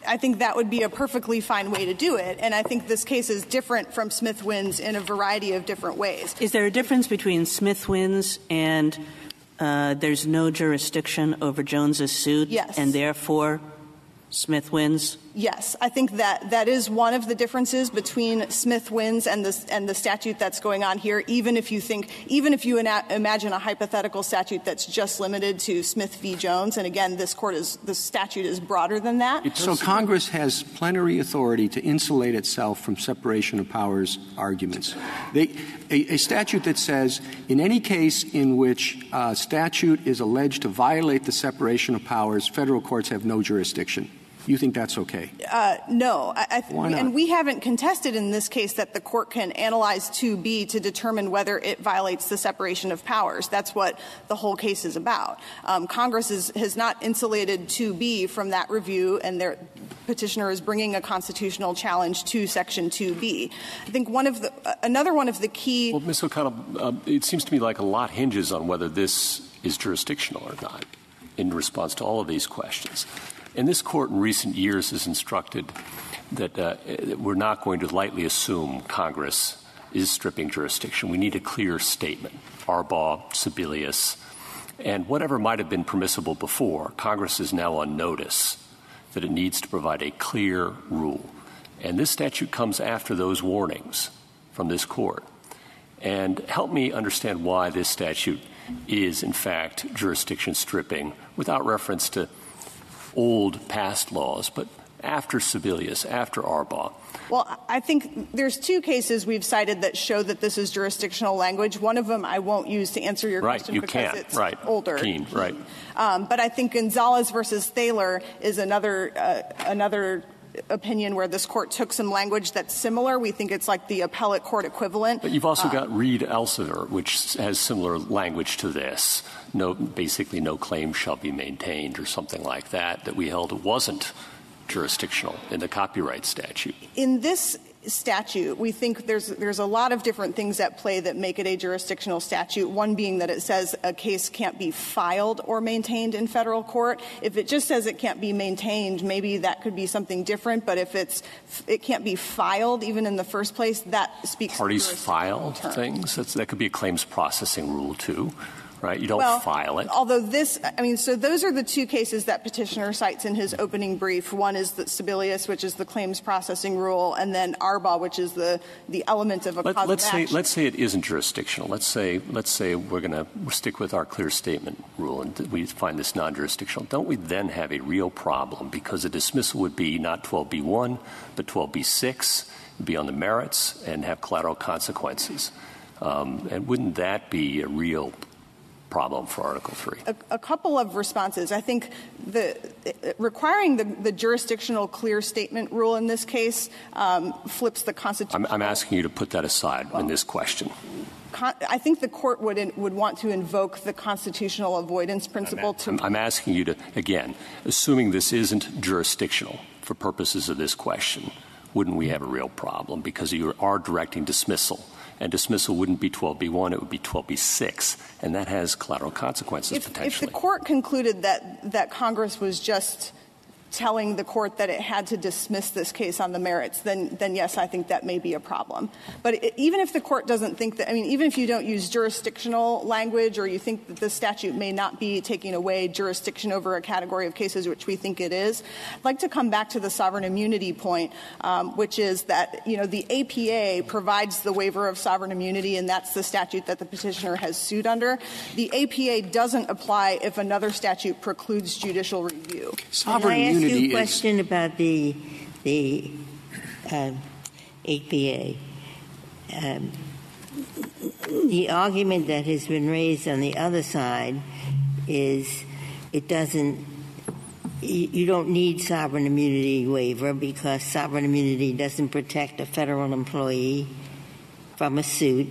[SPEAKER 10] I think that would be a perfectly fine way to do it. And I think this case is different from Smith wins in a variety of different ways.
[SPEAKER 3] Is there a difference between Smith wins and uh, there's no jurisdiction over Jones's suit?
[SPEAKER 10] Yes.
[SPEAKER 3] And therefore, Smith wins?
[SPEAKER 10] Yes, I think that that is one of the differences between Smith wins and the and the statute that's going on here. Even if you think, even if you imagine a hypothetical statute that's just limited to Smith v. Jones, and again, this court is the statute is broader than that.
[SPEAKER 7] So Congress has plenary authority to insulate itself from separation of powers arguments. They, a, a, statute that says in any case in which a statute is alleged to violate the separation of powers, federal courts have no jurisdiction. You think that's okay?
[SPEAKER 10] Uh, no. I,
[SPEAKER 7] I Why not?
[SPEAKER 10] And we haven't contested in this case that the court can analyze 2B to determine whether it violates the separation of powers. That's what the whole case is about. Um, Congress is, has not insulated 2B from that review, and their petitioner is bringing a constitutional challenge to Section 2B. I think one of the uh, another one of the key.
[SPEAKER 1] Well, Ms. O'Connell, uh, it seems to me like a lot hinges on whether this is jurisdictional or not in response to all of these questions. And this court in recent years has instructed that uh, we're not going to lightly assume Congress is stripping jurisdiction. We need a clear statement. Arbaugh, Sebelius, and whatever might have been permissible before, Congress is now on notice that it needs to provide a clear rule. And this statute comes after those warnings from this court. And help me understand why this statute is, in fact, jurisdiction stripping without reference to old past laws, but after Sebelius, after Arbaugh.
[SPEAKER 10] Well, I think there's two cases we've cited that show that this is jurisdictional language. One of them I won't use to answer your
[SPEAKER 1] right,
[SPEAKER 10] question
[SPEAKER 1] you
[SPEAKER 10] because
[SPEAKER 1] can't.
[SPEAKER 10] it's
[SPEAKER 1] right.
[SPEAKER 10] older.
[SPEAKER 1] Keene, right.
[SPEAKER 10] Um, but I think Gonzalez versus Thaler is another uh, another opinion where this court took some language that's similar. We think it's like the appellate court equivalent.
[SPEAKER 1] But you've also uh, got Reed Elsevier, which has similar language to this no, basically no claim shall be maintained or something like that, that we held wasn't jurisdictional in the copyright statute.
[SPEAKER 10] In this statute, we think there's there's a lot of different things at play that make it a jurisdictional statute. One being that it says a case can't be filed or maintained in federal court. If it just says it can't be maintained, maybe that could be something different. But if it's it can't be filed even in the first place, that speaks.
[SPEAKER 1] Parties filed things. That's, that could be a claims processing rule too right? You don't
[SPEAKER 10] well,
[SPEAKER 1] file it.
[SPEAKER 10] Although this, I mean, so those are the two cases that petitioner cites in his opening brief. One is the Sebelius, which is the claims processing rule, and then Arbaugh, which is the, the element of a
[SPEAKER 1] Let,
[SPEAKER 10] cause
[SPEAKER 1] let's
[SPEAKER 10] of
[SPEAKER 1] say,
[SPEAKER 10] action.
[SPEAKER 1] Let's say it isn't jurisdictional. Let's say, let's say we're going to stick with our clear statement rule and we find this non-jurisdictional. Don't we then have a real problem because a dismissal would be not 12b1, but 12b6, be on the merits and have collateral consequences. Um, and wouldn't that be a real problem for Article 3?
[SPEAKER 10] A, a couple of responses. I think the, requiring the, the, jurisdictional clear statement rule in this case um, flips the constitution.
[SPEAKER 1] I'm, I'm, asking you to put that aside well, in this question.
[SPEAKER 10] I think the court would, in, would want to invoke the constitutional avoidance principle
[SPEAKER 1] I'm,
[SPEAKER 10] to.
[SPEAKER 1] I'm asking you to, again, assuming this isn't jurisdictional for purposes of this question, wouldn't we have a real problem? Because you are directing dismissal and dismissal wouldn't be 12b1, it would be 12b6, and that has collateral consequences
[SPEAKER 10] if,
[SPEAKER 1] potentially.
[SPEAKER 10] If the court concluded that, that Congress was just telling the court that it had to dismiss this case on the merits, then, then yes, I think that may be a problem. But it, even if the court doesn't think that, I mean, even if you don't use jurisdictional language or you think that the statute may not be taking away jurisdiction over a category of cases, which we think it is, I'd like to come back to the sovereign immunity point, um, which is that, you know, the APA provides the waiver of sovereign immunity, and that's the statute that the petitioner has sued under. The APA doesn't apply if another statute precludes judicial review.
[SPEAKER 5] Sovereign immunity a question about the the um, APA. Um, the argument that has been raised on the other side is it doesn't you don't need sovereign immunity waiver because sovereign immunity doesn't protect a federal employee from a suit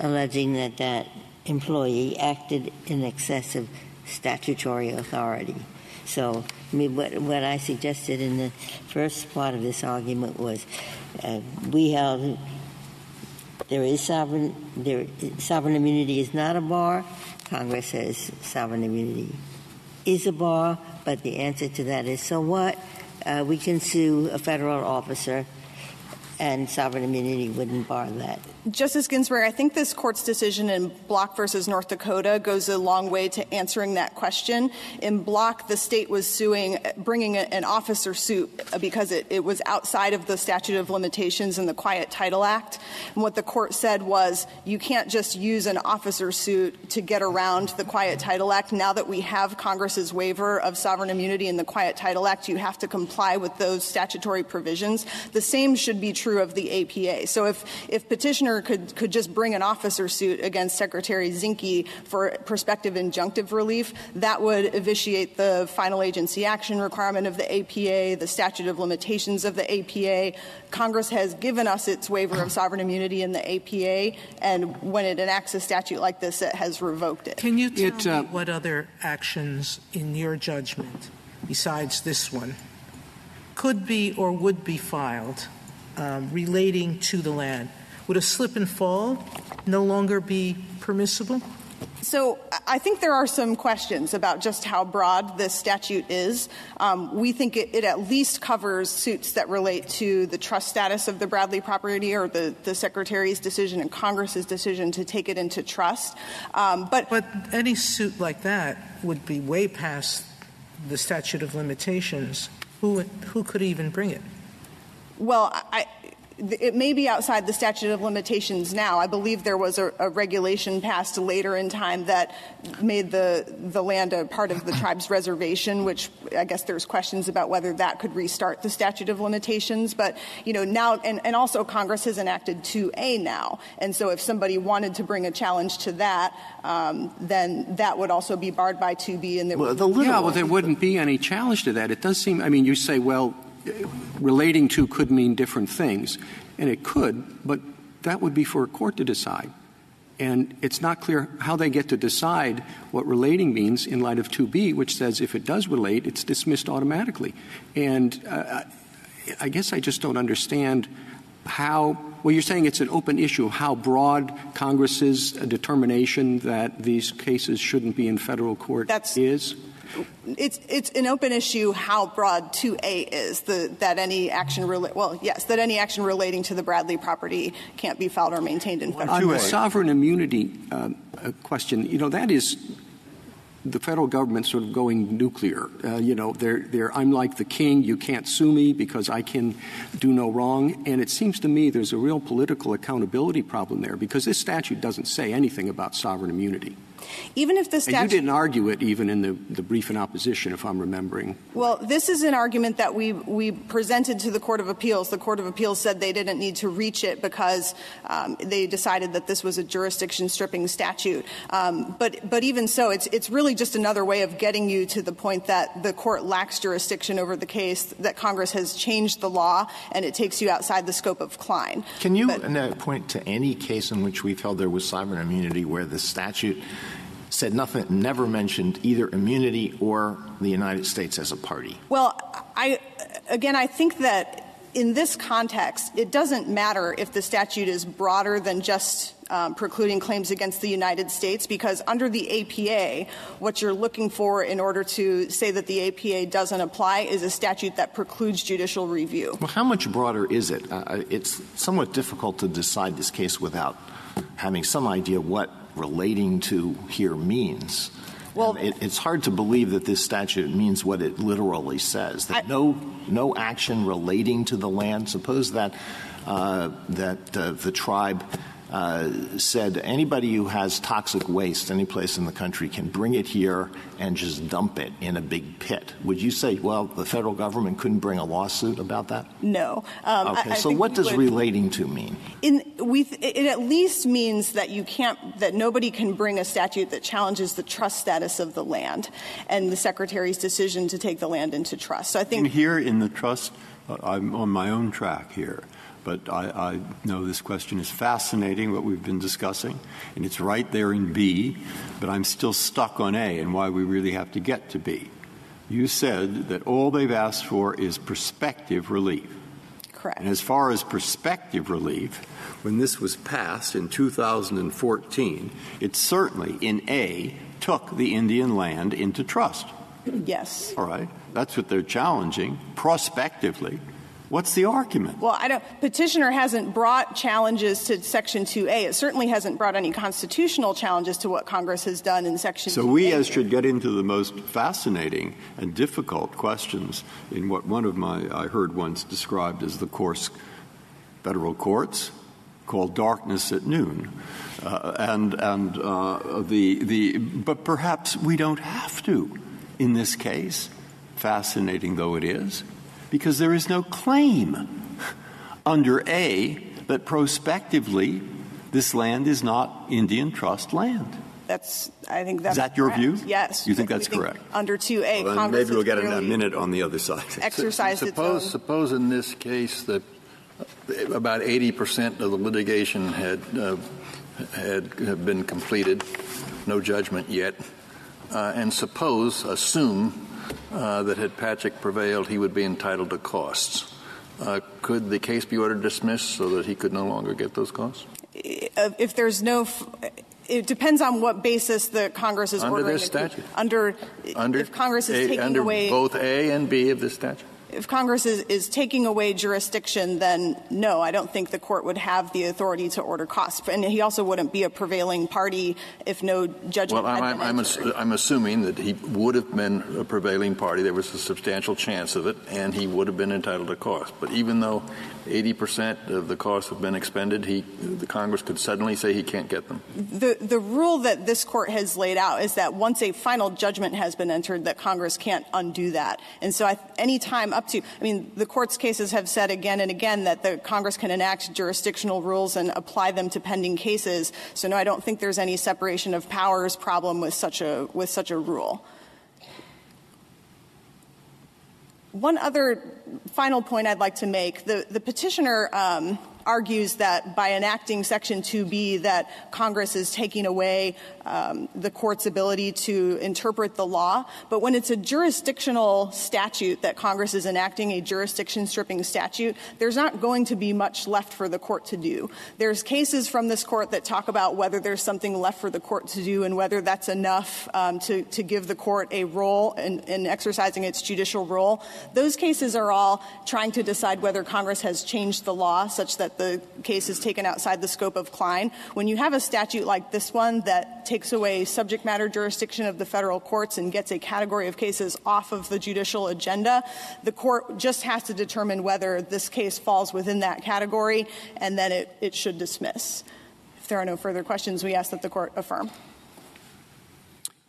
[SPEAKER 5] alleging that that employee acted in excess of statutory authority. So I mean, what, what I suggested in the first part of this argument was uh, we held there is sovereign, there, sovereign immunity is not a bar. Congress says sovereign immunity is a bar, but the answer to that is so what? Uh, we can sue a federal officer and sovereign immunity wouldn't bar that.
[SPEAKER 10] Justice Ginsburg, I think this court's decision in Block versus North Dakota goes a long way to answering that question. In Block, the state was suing, bringing an officer suit because it, it was outside of the statute of limitations in the Quiet Title Act. And what the court said was you can't just use an officer suit to get around the Quiet Title Act. Now that we have Congress's waiver of sovereign immunity in the Quiet Title Act, you have to comply with those statutory provisions. The same should be true of the APA. So if, if petitioner could, could just bring an officer suit against Secretary Zinke for prospective injunctive relief, that would vitiate the final agency action requirement of the APA, the statute of limitations of the APA. Congress has given us its waiver of sovereign immunity in the APA, and when it enacts a statute like this, it has revoked it.
[SPEAKER 8] Can you tell it, uh, me what other actions, in your judgment, besides this one, could be or would be filed um, relating to the land? Would a slip and fall no longer be permissible?
[SPEAKER 10] So I think there are some questions about just how broad this statute is. Um, we think it, it, at least covers suits that relate to the trust status of the Bradley property or the, the Secretary's decision and Congress's decision to take it into trust. Um, but,
[SPEAKER 8] but any suit like that would be way past the statute of limitations. Who, who could even bring it?
[SPEAKER 10] Well, I, it may be outside the statute of limitations now. I believe there was a, a, regulation passed later in time that made the, the land a part of the tribe's reservation, which I guess there's questions about whether that could restart the statute of limitations. But, you know, now, and, and also Congress has enacted 2A now. And so if somebody wanted to bring a challenge to that, um, then that would also be barred by 2B. And there
[SPEAKER 7] well, the yeah, well, there wouldn't be any challenge to that. It does seem, I mean, you say, well, relating to could mean different things, and it could, but that would be for a court to decide. And it's not clear how they get to decide what relating means in light of 2B, which says if it does relate, it's dismissed automatically. And uh, I guess I just don't understand how well you're saying it's an open issue of how broad Congress's determination that these cases shouldn't be in federal court
[SPEAKER 10] That's,
[SPEAKER 7] is
[SPEAKER 10] it's it's an open issue how broad 2A is the, that any action well yes that any action relating to the Bradley property can't be filed or maintained in federal court.
[SPEAKER 7] On the sovereign immunity uh, question, you know that is the federal government sort of going nuclear. Uh, you know, they're, they're, I'm like the king, you can't sue me because I can do no wrong. And it seems to me there's a real political accountability problem there because this statute doesn't say anything about sovereign immunity.
[SPEAKER 10] Even if the statute.
[SPEAKER 7] And you didn't argue it even in the, the brief in opposition, if I'm remembering.
[SPEAKER 10] Well, this is an argument that we, we presented to the Court of Appeals. The Court of Appeals said they didn't need to reach it because um, they decided that this was a jurisdiction stripping statute. Um, but, but even so, it's, it's really just another way of getting you to the point that the court lacks jurisdiction over the case, that Congress has changed the law, and it takes you outside the scope of Klein.
[SPEAKER 6] Can you but, point to any case in which we've held there was sovereign immunity where the statute said nothing, never mentioned either immunity or the United States as a party.
[SPEAKER 10] Well, I, again, I think that in this context, it doesn't matter if the statute is broader than just um, precluding claims against the United States because under the APA, what you're looking for in order to say that the APA doesn't apply is a statute that precludes judicial review.
[SPEAKER 6] Well, how much broader is it? Uh, it's somewhat difficult to decide this case without having some idea what relating to here means. Well, it, it's hard to believe that this statute means what it literally says. That no no action relating to the land. Suppose that uh, that uh, the tribe said anybody who has toxic waste any place in the country can bring it here and just dump it in a big pit. Would you say, well, the federal government couldn't bring a lawsuit about that?
[SPEAKER 10] No.
[SPEAKER 6] Um, okay. I, I so what does would, relating to mean?
[SPEAKER 10] In, we, it at least means that you can't, that nobody can bring a statute that challenges the trust status of the land and the secretary's decision to take the land into trust. So I think
[SPEAKER 9] here in the trust, uh, I'm on my own track here but I, I, know this question is fascinating, what we've been discussing, and it's right there in B, but I'm still stuck on A and why we really have to get to B. You said that all they've asked for is prospective relief.
[SPEAKER 10] Correct.
[SPEAKER 9] And as far as prospective relief, when this was passed in 2014, it certainly, in A, took the Indian land into trust.
[SPEAKER 10] Yes.
[SPEAKER 9] All right. That's what they're challenging prospectively. What's the argument?
[SPEAKER 10] Well, I don't. Petitioner hasn't brought challenges to Section 2A. It certainly hasn't brought any constitutional challenges to what Congress has done in Section.
[SPEAKER 9] So
[SPEAKER 10] 2A.
[SPEAKER 9] we as should get into the most fascinating and difficult questions in what one of my I heard once described as the course federal courts called darkness at noon, uh, and and uh, the the but perhaps we don't have to in this case. Fascinating though it is because there is no claim under A that prospectively this land is not Indian trust land.
[SPEAKER 10] That's, I think that's
[SPEAKER 9] Is that your
[SPEAKER 10] correct.
[SPEAKER 9] view?
[SPEAKER 10] Yes.
[SPEAKER 9] You think that's think correct?
[SPEAKER 10] Under 2A,
[SPEAKER 9] well,
[SPEAKER 10] Congress
[SPEAKER 9] maybe we'll get in a minute on the other side.
[SPEAKER 10] Exercise
[SPEAKER 4] suppose,
[SPEAKER 10] its
[SPEAKER 4] own. Suppose in this case that about 80 percent of the litigation had, uh, had, had been completed, no judgment yet, uh, and suppose, assume uh, that had Patchak prevailed, he would be entitled to costs. Uh, could the case be ordered dismissed so that he could no longer get those costs?
[SPEAKER 10] Uh, if there's no, f- it depends on what basis the Congress is
[SPEAKER 4] under
[SPEAKER 10] ordering.
[SPEAKER 4] This statute.
[SPEAKER 10] Under,
[SPEAKER 4] under
[SPEAKER 10] if Congress is
[SPEAKER 4] a,
[SPEAKER 10] taking
[SPEAKER 4] under
[SPEAKER 10] away
[SPEAKER 4] both A and B of the statute
[SPEAKER 10] if Congress is, is, taking away jurisdiction, then no, I don't think the court would have the authority to order costs. And he also wouldn't be a prevailing party if no judgment
[SPEAKER 4] well,
[SPEAKER 10] I'm,
[SPEAKER 4] I'm, I'm, I'm, assuming that he would have been a prevailing party. There was a substantial chance of it, and he would have been entitled to costs. But even though 80 percent of the costs have been expended, he, the Congress could suddenly say he can't get them.
[SPEAKER 10] The, the rule that this court has laid out is that once a final judgment has been entered, that Congress can't undo that. And so I, any time up to, I mean, the court's cases have said again and again that the Congress can enact jurisdictional rules and apply them to pending cases. So no, I don't think there's any separation of powers problem with such a with such a rule. One other final point I'd like to make: the the petitioner. Um, argues that by enacting Section 2B that Congress is taking away um, the court's ability to interpret the law. But when it's a jurisdictional statute that Congress is enacting, a jurisdiction stripping statute, there's not going to be much left for the court to do. There's cases from this court that talk about whether there's something left for the court to do and whether that's enough um, to, give the court a role in exercising its judicial role. Those cases are all trying to decide whether Congress has changed the law such that the case is taken outside the scope of Klein. When you have a statute like this one that takes away subject matter jurisdiction of the federal courts and gets a category of cases off of the judicial agenda, the court just has to determine whether this case falls within that category, and then it, it should dismiss. If there are no further questions, we ask that the court affirm.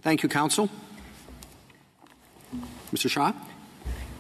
[SPEAKER 7] Thank you, counsel. Mr. Shah?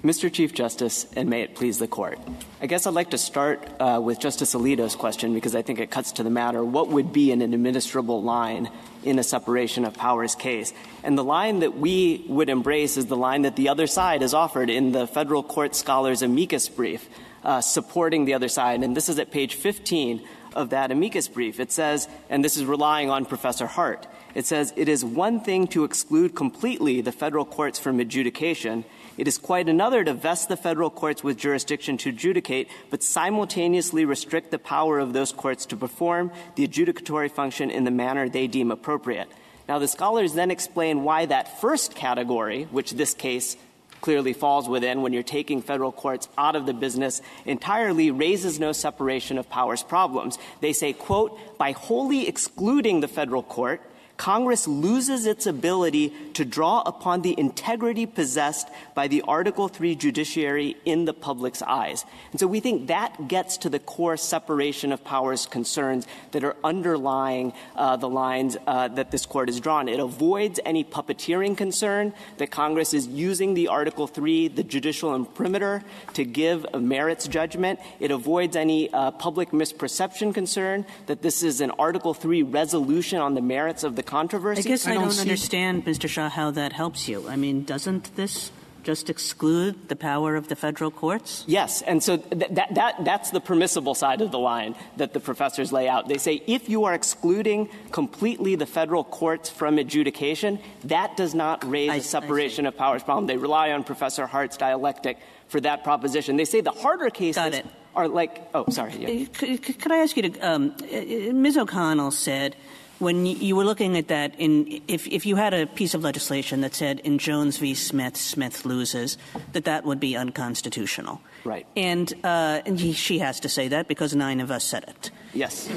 [SPEAKER 11] Mr. Chief Justice, and may it please the court. I guess I'd like to start uh, with Justice Alito's question because I think it cuts to the matter. What would be an administrable line in a separation of powers case? And the line that we would embrace is the line that the other side has offered in the federal court scholars amicus brief uh, supporting the other side. And this is at page 15 of that amicus brief. It says, and this is relying on Professor Hart, it says, it is one thing to exclude completely the federal courts from adjudication. It is quite another to vest the federal courts with jurisdiction to adjudicate, but simultaneously restrict the power of those courts to perform the adjudicatory function in the manner they deem appropriate. Now, the scholars then explain why that first category, which this case clearly falls within when you're taking federal courts out of the business entirely raises no separation of powers problems. They say, quote, by wholly excluding the federal court, Congress loses its ability to draw upon the integrity possessed by the Article III judiciary in the public's eyes. And so we think that gets to the core separation of powers concerns that are underlying uh, the lines uh, that this court has drawn. It avoids any puppeteering concern that Congress is using the Article III, the judicial imprimatur, to give a merits judgment. It avoids any uh, public misperception concern that this is an Article III resolution on the merits of the controversy.
[SPEAKER 3] I guess I, don't,
[SPEAKER 11] see-
[SPEAKER 3] understand, Mr. Shah, how that helps you. I mean, doesn't this just exclude the power of the federal courts?
[SPEAKER 11] Yes, and so th- that, that, that's the permissible side of the line that the professors lay out. They say if you are excluding completely the federal courts from adjudication, that does not raise
[SPEAKER 3] I-
[SPEAKER 11] a separation of powers problem. They rely on Professor Hart's dialectic for that proposition. They say the harder cases are like, oh, sorry. yeah.
[SPEAKER 3] Could, could- could I ask you to? Um, uh, Ms. O'Connell said when you were looking at that, in if if you had a piece of legislation that said in Jones v. Smith, Smith loses, that that would be unconstitutional.
[SPEAKER 11] Right.
[SPEAKER 3] And uh, and he, she has to say that because nine of us said it.
[SPEAKER 11] Yes.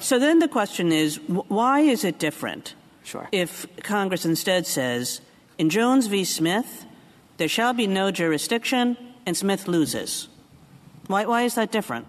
[SPEAKER 3] So then the question is, why is it different?
[SPEAKER 11] Sure.
[SPEAKER 3] If Congress instead says, in Jones v. Smith, there shall be no jurisdiction, and Smith loses. Why, why is that different?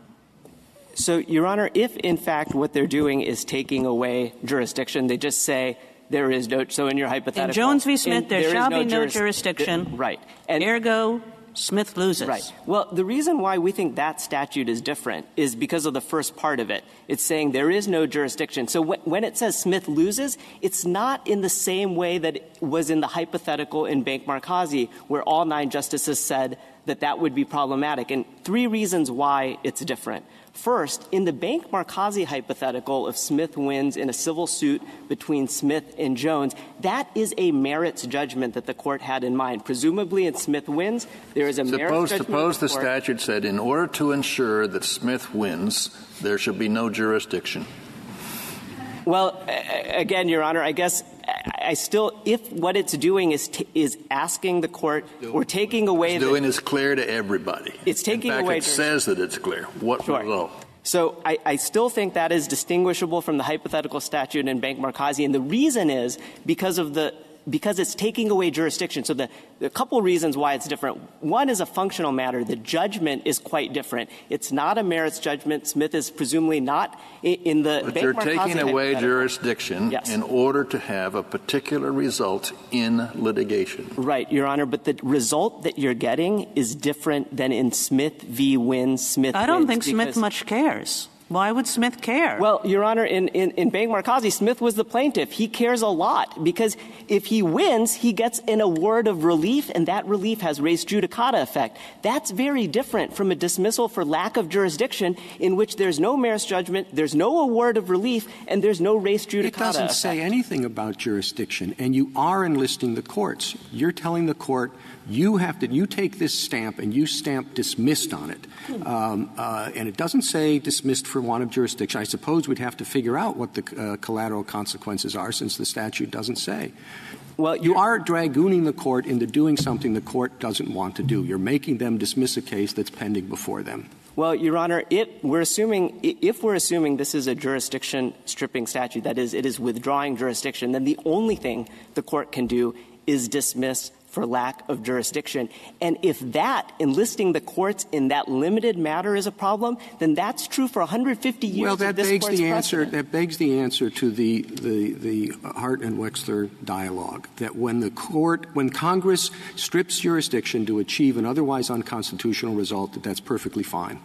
[SPEAKER 11] So, Your Honor, if in fact what they're doing is taking away jurisdiction, they just say there is no. So, in your hypothetical,
[SPEAKER 3] In Jones v. Smith, there,
[SPEAKER 11] is
[SPEAKER 3] shall be no
[SPEAKER 11] juris-
[SPEAKER 3] jurisdiction.
[SPEAKER 11] Right. And
[SPEAKER 3] Ergo, Smith loses.
[SPEAKER 11] Right. Well, the reason why we think that statute is different is because of the first part of it. It's saying there is no jurisdiction. So wh- when it says Smith loses, it's not in the same way that it was in the hypothetical in Bank Markazi, where all nine justices said that that would be problematic. And three reasons why it's different. First, in the Bank Markazi hypothetical, if Smith wins in a civil suit between Smith and Jones, that is a merits judgment that the court had in mind. Presumably, if Smith wins, there is a merits judgment.
[SPEAKER 4] suppose the statute said, in order to ensure that Smith wins, there should be no jurisdiction.
[SPEAKER 11] Well, again, Your Honor, I guess I still, if what it's doing is t- is asking the court or taking away
[SPEAKER 4] It's
[SPEAKER 11] the
[SPEAKER 4] doing is clear to everybody.
[SPEAKER 11] It's taking
[SPEAKER 4] In fact,
[SPEAKER 11] away
[SPEAKER 4] it says that it's clear. What result?
[SPEAKER 11] So I, I still think that is distinguishable from the hypothetical statute in Bank Markazi, and the reason is because of the because it's taking away jurisdiction. So the, the couple reasons why it's different. One is a functional matter. The judgment is quite different. It's not a merits judgment. Smith is presumably not in the
[SPEAKER 4] But
[SPEAKER 11] Bank
[SPEAKER 4] you're taking away jurisdiction
[SPEAKER 11] Yes.
[SPEAKER 4] in order to have a particular result in litigation.
[SPEAKER 11] Right, Your Honor, but the result that you're getting is different than in Smith v. Win. Smith.
[SPEAKER 3] I don't think Smith much cares. Why would Smith care?
[SPEAKER 11] Well, Your Honor, in, in, in Bank Markazi, Smith was the plaintiff. He cares a lot because if he wins, he gets an award of relief, and that relief has res judicata effect. That's very different from a dismissal for lack of jurisdiction in which there's no merits judgment, there's no award of relief, and there's no res judicata
[SPEAKER 7] It doesn't
[SPEAKER 11] effect.
[SPEAKER 7] say anything about jurisdiction, and you are enlisting the courts. You're telling the court you have to you take this stamp and you stamp dismissed on it, um, uh, and it doesn't say dismissed for want of jurisdiction. I suppose we'd have to figure out what the uh, collateral consequences are, since the statute doesn't say.
[SPEAKER 11] Well,
[SPEAKER 7] You are dragooning the court into doing something the court doesn't want to do. You're making them dismiss a case that's pending before them.
[SPEAKER 11] Well, Your Honor, it, we're assuming, if we're assuming this is a jurisdiction stripping statute, that is, it is withdrawing jurisdiction, then the only thing the court can do is dismiss for lack of jurisdiction. And if that, enlisting the courts in that limited matter is a problem, then that's true for 150 years
[SPEAKER 7] Well, that begs the answer.
[SPEAKER 11] precedent.
[SPEAKER 7] That begs the answer to the the the Hart and Wechsler dialogue. That when the court, when Congress strips jurisdiction to achieve an otherwise unconstitutional result, that that's perfectly fine.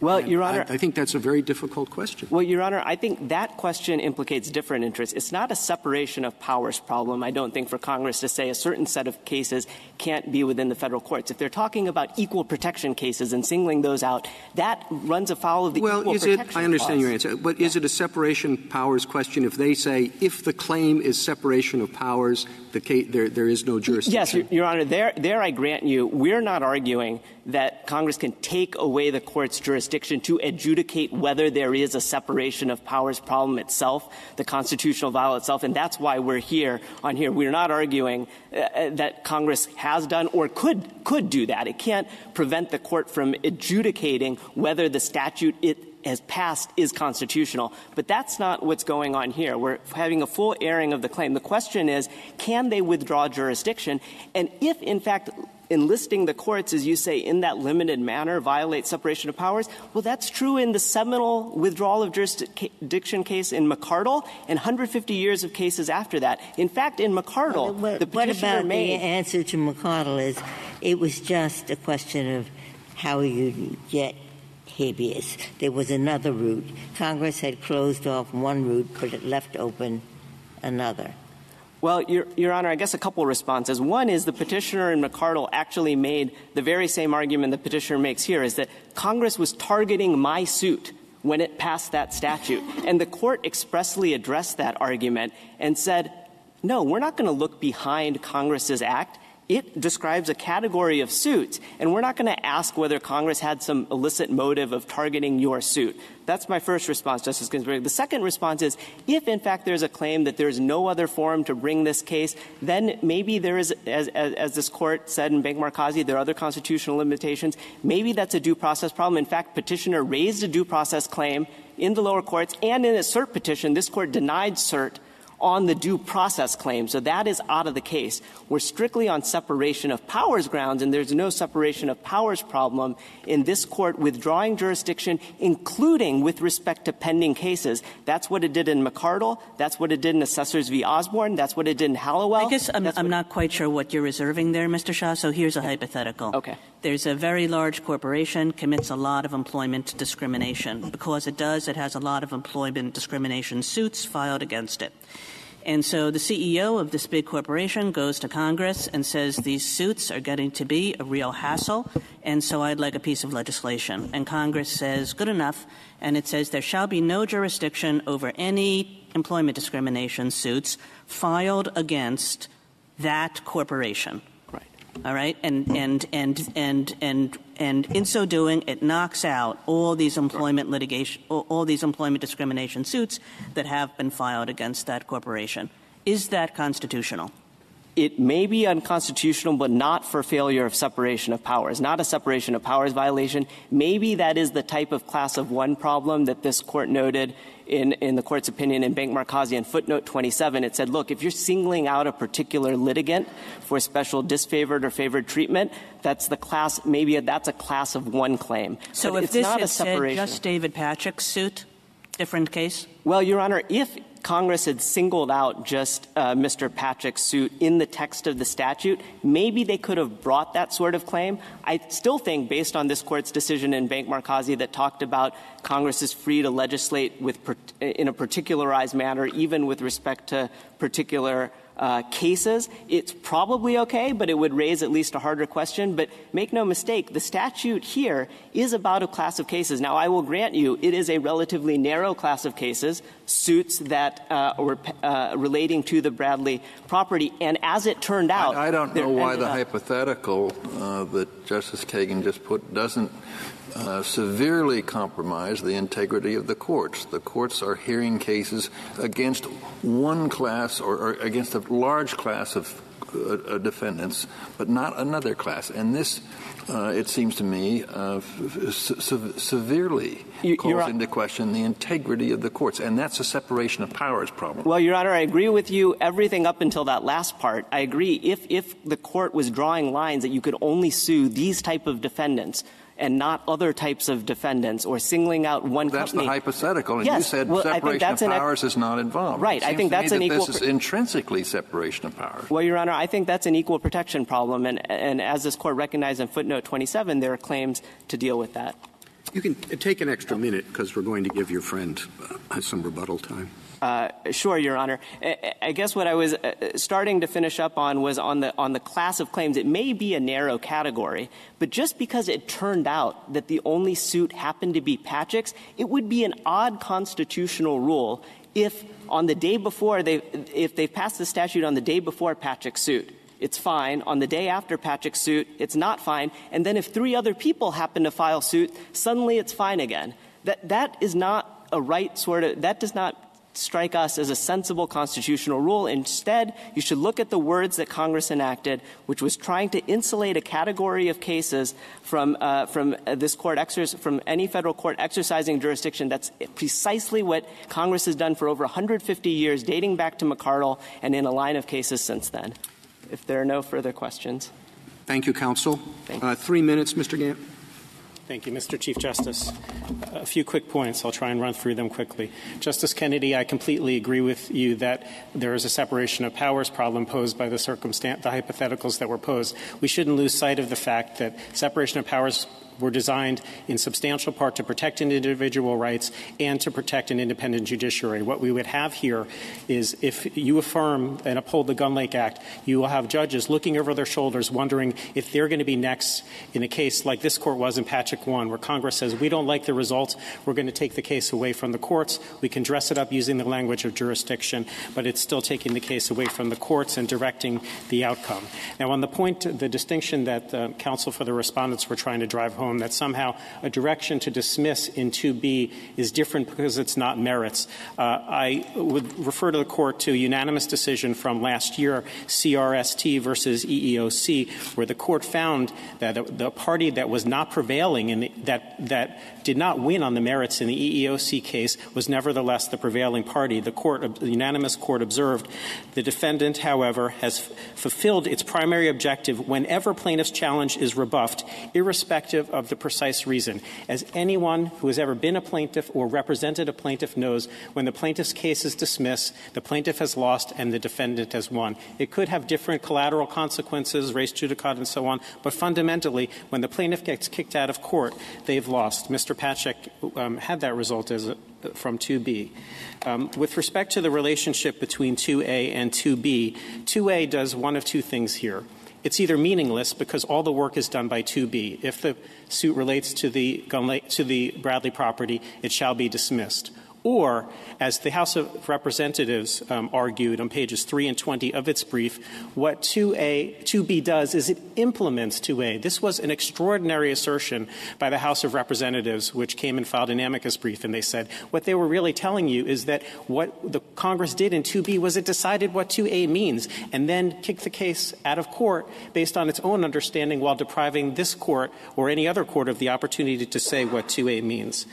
[SPEAKER 11] Well, Your Honor,
[SPEAKER 7] I, I, think that's a very difficult question.
[SPEAKER 11] Well, Your Honor, I think that question implicates different interests. It's not a separation of powers problem, I don't think, for Congress to say a certain set of cases can't be within the federal courts. If they're talking about equal protection cases and singling those out, that runs afoul of the
[SPEAKER 7] well,
[SPEAKER 11] equal
[SPEAKER 7] is
[SPEAKER 11] protection
[SPEAKER 7] it, I understand
[SPEAKER 11] clause.
[SPEAKER 7] your answer, but is it a separation powers question if they say if the claim is separation of powers, the case, there, there is no jurisdiction?
[SPEAKER 11] Yes, Your, Your Honor, there, there I grant you, we're not arguing that Congress can take away the court's jurisdiction to adjudicate whether there is a separation of powers problem itself, the constitutional vow itself, and that's why we're here on here. We're not arguing uh, that Congress has done or could could do that. It can't prevent the court from adjudicating whether the statute it has passed is constitutional. But that's not what's going on here. We're having a full airing of the claim. The question is, can they withdraw jurisdiction? And if, in fact, enlisting the courts, as you say, in that limited manner violates separation of powers, well, that's true in the seminal withdrawal of jurisdiction case in McCardle and 150 years of cases after that. In fact, in
[SPEAKER 5] McCardle,
[SPEAKER 11] the
[SPEAKER 5] what about
[SPEAKER 11] made,
[SPEAKER 5] the answer to McCardle is it was just a question of how you get habeas. There was another route. Congress had closed off one route, but it left open another.
[SPEAKER 11] Well, Your, Your Honor, I guess a couple of responses. One is the petitioner in McCardle actually made the very same argument the petitioner makes here, is that Congress was targeting my suit when it passed that statute. And the court expressly addressed that argument and said, no, we're not going to look behind Congress's act it describes a category of suits, and we're not going to ask whether Congress had some illicit motive of targeting your suit. That's my first response, Justice Ginsburg. The second response is, if in fact there's a claim that there's no other forum to bring this case, then maybe there is, as, as, as this court said in Bank Markazi, there are other constitutional limitations. Maybe that's a due process problem. In fact, petitioner raised a due process claim in the lower courts, and in a cert petition, this court denied cert on the due process claim. So that is out of the case. We're strictly on separation of powers grounds, and there's no separation of powers problem in this court withdrawing jurisdiction, including with respect to pending cases. That's what it did in McCardle. That's what it did in Assessors v. Osborne. That's what it did in Hallowell.
[SPEAKER 3] I guess I'm, I'm not quite sure what you're reserving there, Mr. Shah, so here's a hypothetical.
[SPEAKER 11] Okay.
[SPEAKER 3] There's a very large corporation commits a lot of employment discrimination. Because it does, it has a lot of employment discrimination suits filed against it. And so the CEO of this big corporation goes to Congress and says these suits are getting to be a real hassle, and so I'd like a piece of legislation. And Congress says, good enough, and it says there shall be no jurisdiction over any employment discrimination suits filed against that corporation. All right? And, and, and, and, and, and in so doing, it knocks out all these employment litigation, all these employment discrimination suits that have been filed against that corporation. Is that constitutional?
[SPEAKER 11] It may be unconstitutional, but not for failure of separation of powers, not a separation of powers violation. Maybe that is the type of class of one problem that this court noted in, in the court's opinion in Bank Markazi in footnote 27. It said, look, if you're singling out a particular litigant for special disfavored or favored treatment, that's the class, maybe that's a class of one claim.
[SPEAKER 3] So
[SPEAKER 11] but
[SPEAKER 3] if
[SPEAKER 11] it's
[SPEAKER 3] this
[SPEAKER 11] not a separation.
[SPEAKER 3] just David Patchak's suit, different case?
[SPEAKER 11] Well, Your Honor, if Congress had singled out just uh, Mr. Patchak's suit in the text of the statute, maybe they could have brought that sort of claim. I still think, based on this court's decision in Bank Markazi that talked about Congress is free to legislate with, in a particularized manner, even with respect to particular cases, it's probably okay, but it would raise at least a harder question. But make no mistake, the statute here is about a class of cases. Now, I will grant you it is a relatively narrow class of cases, suits that uh, were uh, relating to the Bradley property. And as it turned out,
[SPEAKER 4] I, I don't know why the hypothetical uh, that Justice Kagan just put doesn't uh, severely compromise the integrity of the courts. The courts are hearing cases against one class or, or against a large class of uh, defendants, but not another class. And this, uh, it seems to me, uh, se- severely you, calls into question the integrity of the courts, and that's a separation of powers problem.
[SPEAKER 11] Well, Your Honor, I agree with you everything up until that last part. I agree. If if the court was drawing lines that you could only sue these type of defendants and not other types of defendants or singling out one
[SPEAKER 4] well, that's
[SPEAKER 11] company.
[SPEAKER 4] That's the hypothetical. And
[SPEAKER 11] yes.
[SPEAKER 4] you said
[SPEAKER 11] well,
[SPEAKER 4] separation of powers
[SPEAKER 11] an,
[SPEAKER 4] is not involved.
[SPEAKER 11] Right.
[SPEAKER 4] I
[SPEAKER 11] think that's
[SPEAKER 4] an
[SPEAKER 11] equal.
[SPEAKER 4] This is intrinsically separation of powers.
[SPEAKER 11] Well, Your Honor, I think that's an equal protection problem. And, and as this court recognized in footnote 27, there are claims to deal with that.
[SPEAKER 7] You can take an extra minute because we're going to give your friend uh, some rebuttal time.
[SPEAKER 11] Uh, sure, Your Honor. I guess what I was uh, starting to finish up on was on the on the class of claims. It may be a narrow category, but just because it turned out that the only suit happened to be Patchak's, it would be an odd constitutional rule if on the day before they if they passed the statute on the day before Patchak's suit, it's fine. On the day after Patchak's suit, it's not fine. And then if three other people happen to file suit, suddenly it's fine again. That that is not a right sort of that does not strike us as a sensible constitutional rule. Instead, you should look at the words that Congress enacted, which was trying to insulate a category of cases from uh, from this court exercise from any federal court exercising jurisdiction. That's precisely what Congress has done for over 150 years, dating back to McCardle, and in a line of cases since then. If there are no further questions.
[SPEAKER 7] Thank you, counsel.
[SPEAKER 11] Thank
[SPEAKER 7] uh, three minutes, Mr. Gant.
[SPEAKER 2] Thank you, Mr. Chief Justice. A few quick points. I'll try and run through them quickly. Justice Kennedy, I completely agree with you that there is a separation of powers problem posed by the circumstance, the hypotheticals that were posed. We shouldn't lose sight of the fact that separation of powers were designed in substantial part to protect individual rights and to protect an independent judiciary. What we would have here is if you affirm and uphold the Gun Lake Act, you will have judges looking over their shoulders wondering if they're going to be next in a case like this court was in Patchak 1, where Congress says, we don't like the results, we're going to take the case away from the courts. We can dress it up using the language of jurisdiction, but it's still taking the case away from the courts and directing the outcome. Now, on the point, the distinction that uh, counsel for the respondents were trying to drive home, that somehow a direction to dismiss in 2B is different because it's not merits. Uh, I would refer to the court to a unanimous decision from last year, CRST versus EEOC, where the court found that the party that was not prevailing and that that did not win on the merits in the EEOC case was nevertheless the prevailing party. The court, the unanimous court observed the defendant, however, has fulfilled its primary objective whenever plaintiff's challenge is rebuffed, irrespective of the precise reason. As anyone who has ever been a plaintiff or represented a plaintiff knows, when the plaintiff's case is dismissed, the plaintiff has lost and the defendant has won. It could have different collateral consequences, res judicata and so on, but fundamentally, when the plaintiff gets kicked out of court, they've lost. Mr. Patchak um, had that result as a, from 2B. Um, with respect to the relationship between 2A and 2B, 2A does one of two things here. It's either meaningless because all the work is done by 2B. If the suit relates to the, to the Bradley property, it shall be dismissed. Or, as the House of Representatives um, argued on pages 3 and 20 of its brief, what 2A, 2B does is it implements 2A. This was an extraordinary assertion by the House of Representatives, which came and filed an amicus brief, and they said what they were really telling you is that what the Congress did in 2B was it decided what 2A means and then kicked the case out of court based on its own understanding while depriving this court or any other court of the opportunity to say what 2A means.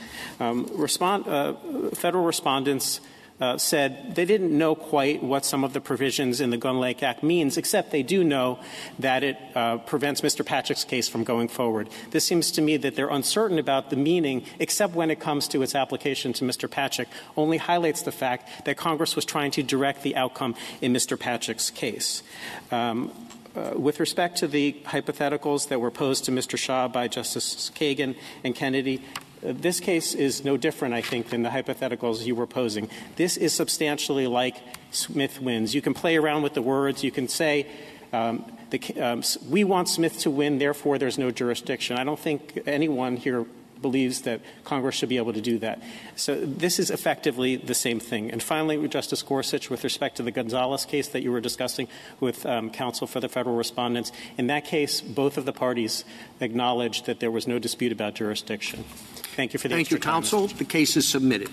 [SPEAKER 2] Federal respondents uh, said they didn't know quite what some of the provisions in the Gun Lake Act means, except they do know that it uh, prevents Mr. Patchak's case from going forward. This seems to me that they're uncertain about the meaning, except when it comes to its application to Mr. Patchak, only highlights the fact that Congress was trying to direct the outcome in Mr. Patchak's case. Um, uh, with respect to the hypotheticals that were posed to Mr. Shah by Justice Kagan and Kennedy, this case is no different, I think, than the hypotheticals you were posing. This is substantially like Smith wins. You can play around with the words. You can say, um, the, um, we want Smith to win, therefore there's no jurisdiction. I don't think anyone here believes that Congress should be able to do that. So this is effectively the same thing. And finally, Justice Gorsuch, with respect to the Gonzalez case that you were discussing with um, counsel for the federal respondents, in that case, both of the parties acknowledged that there was no dispute about jurisdiction. Thank you for the
[SPEAKER 7] Thank you, counsel. The case is submitted.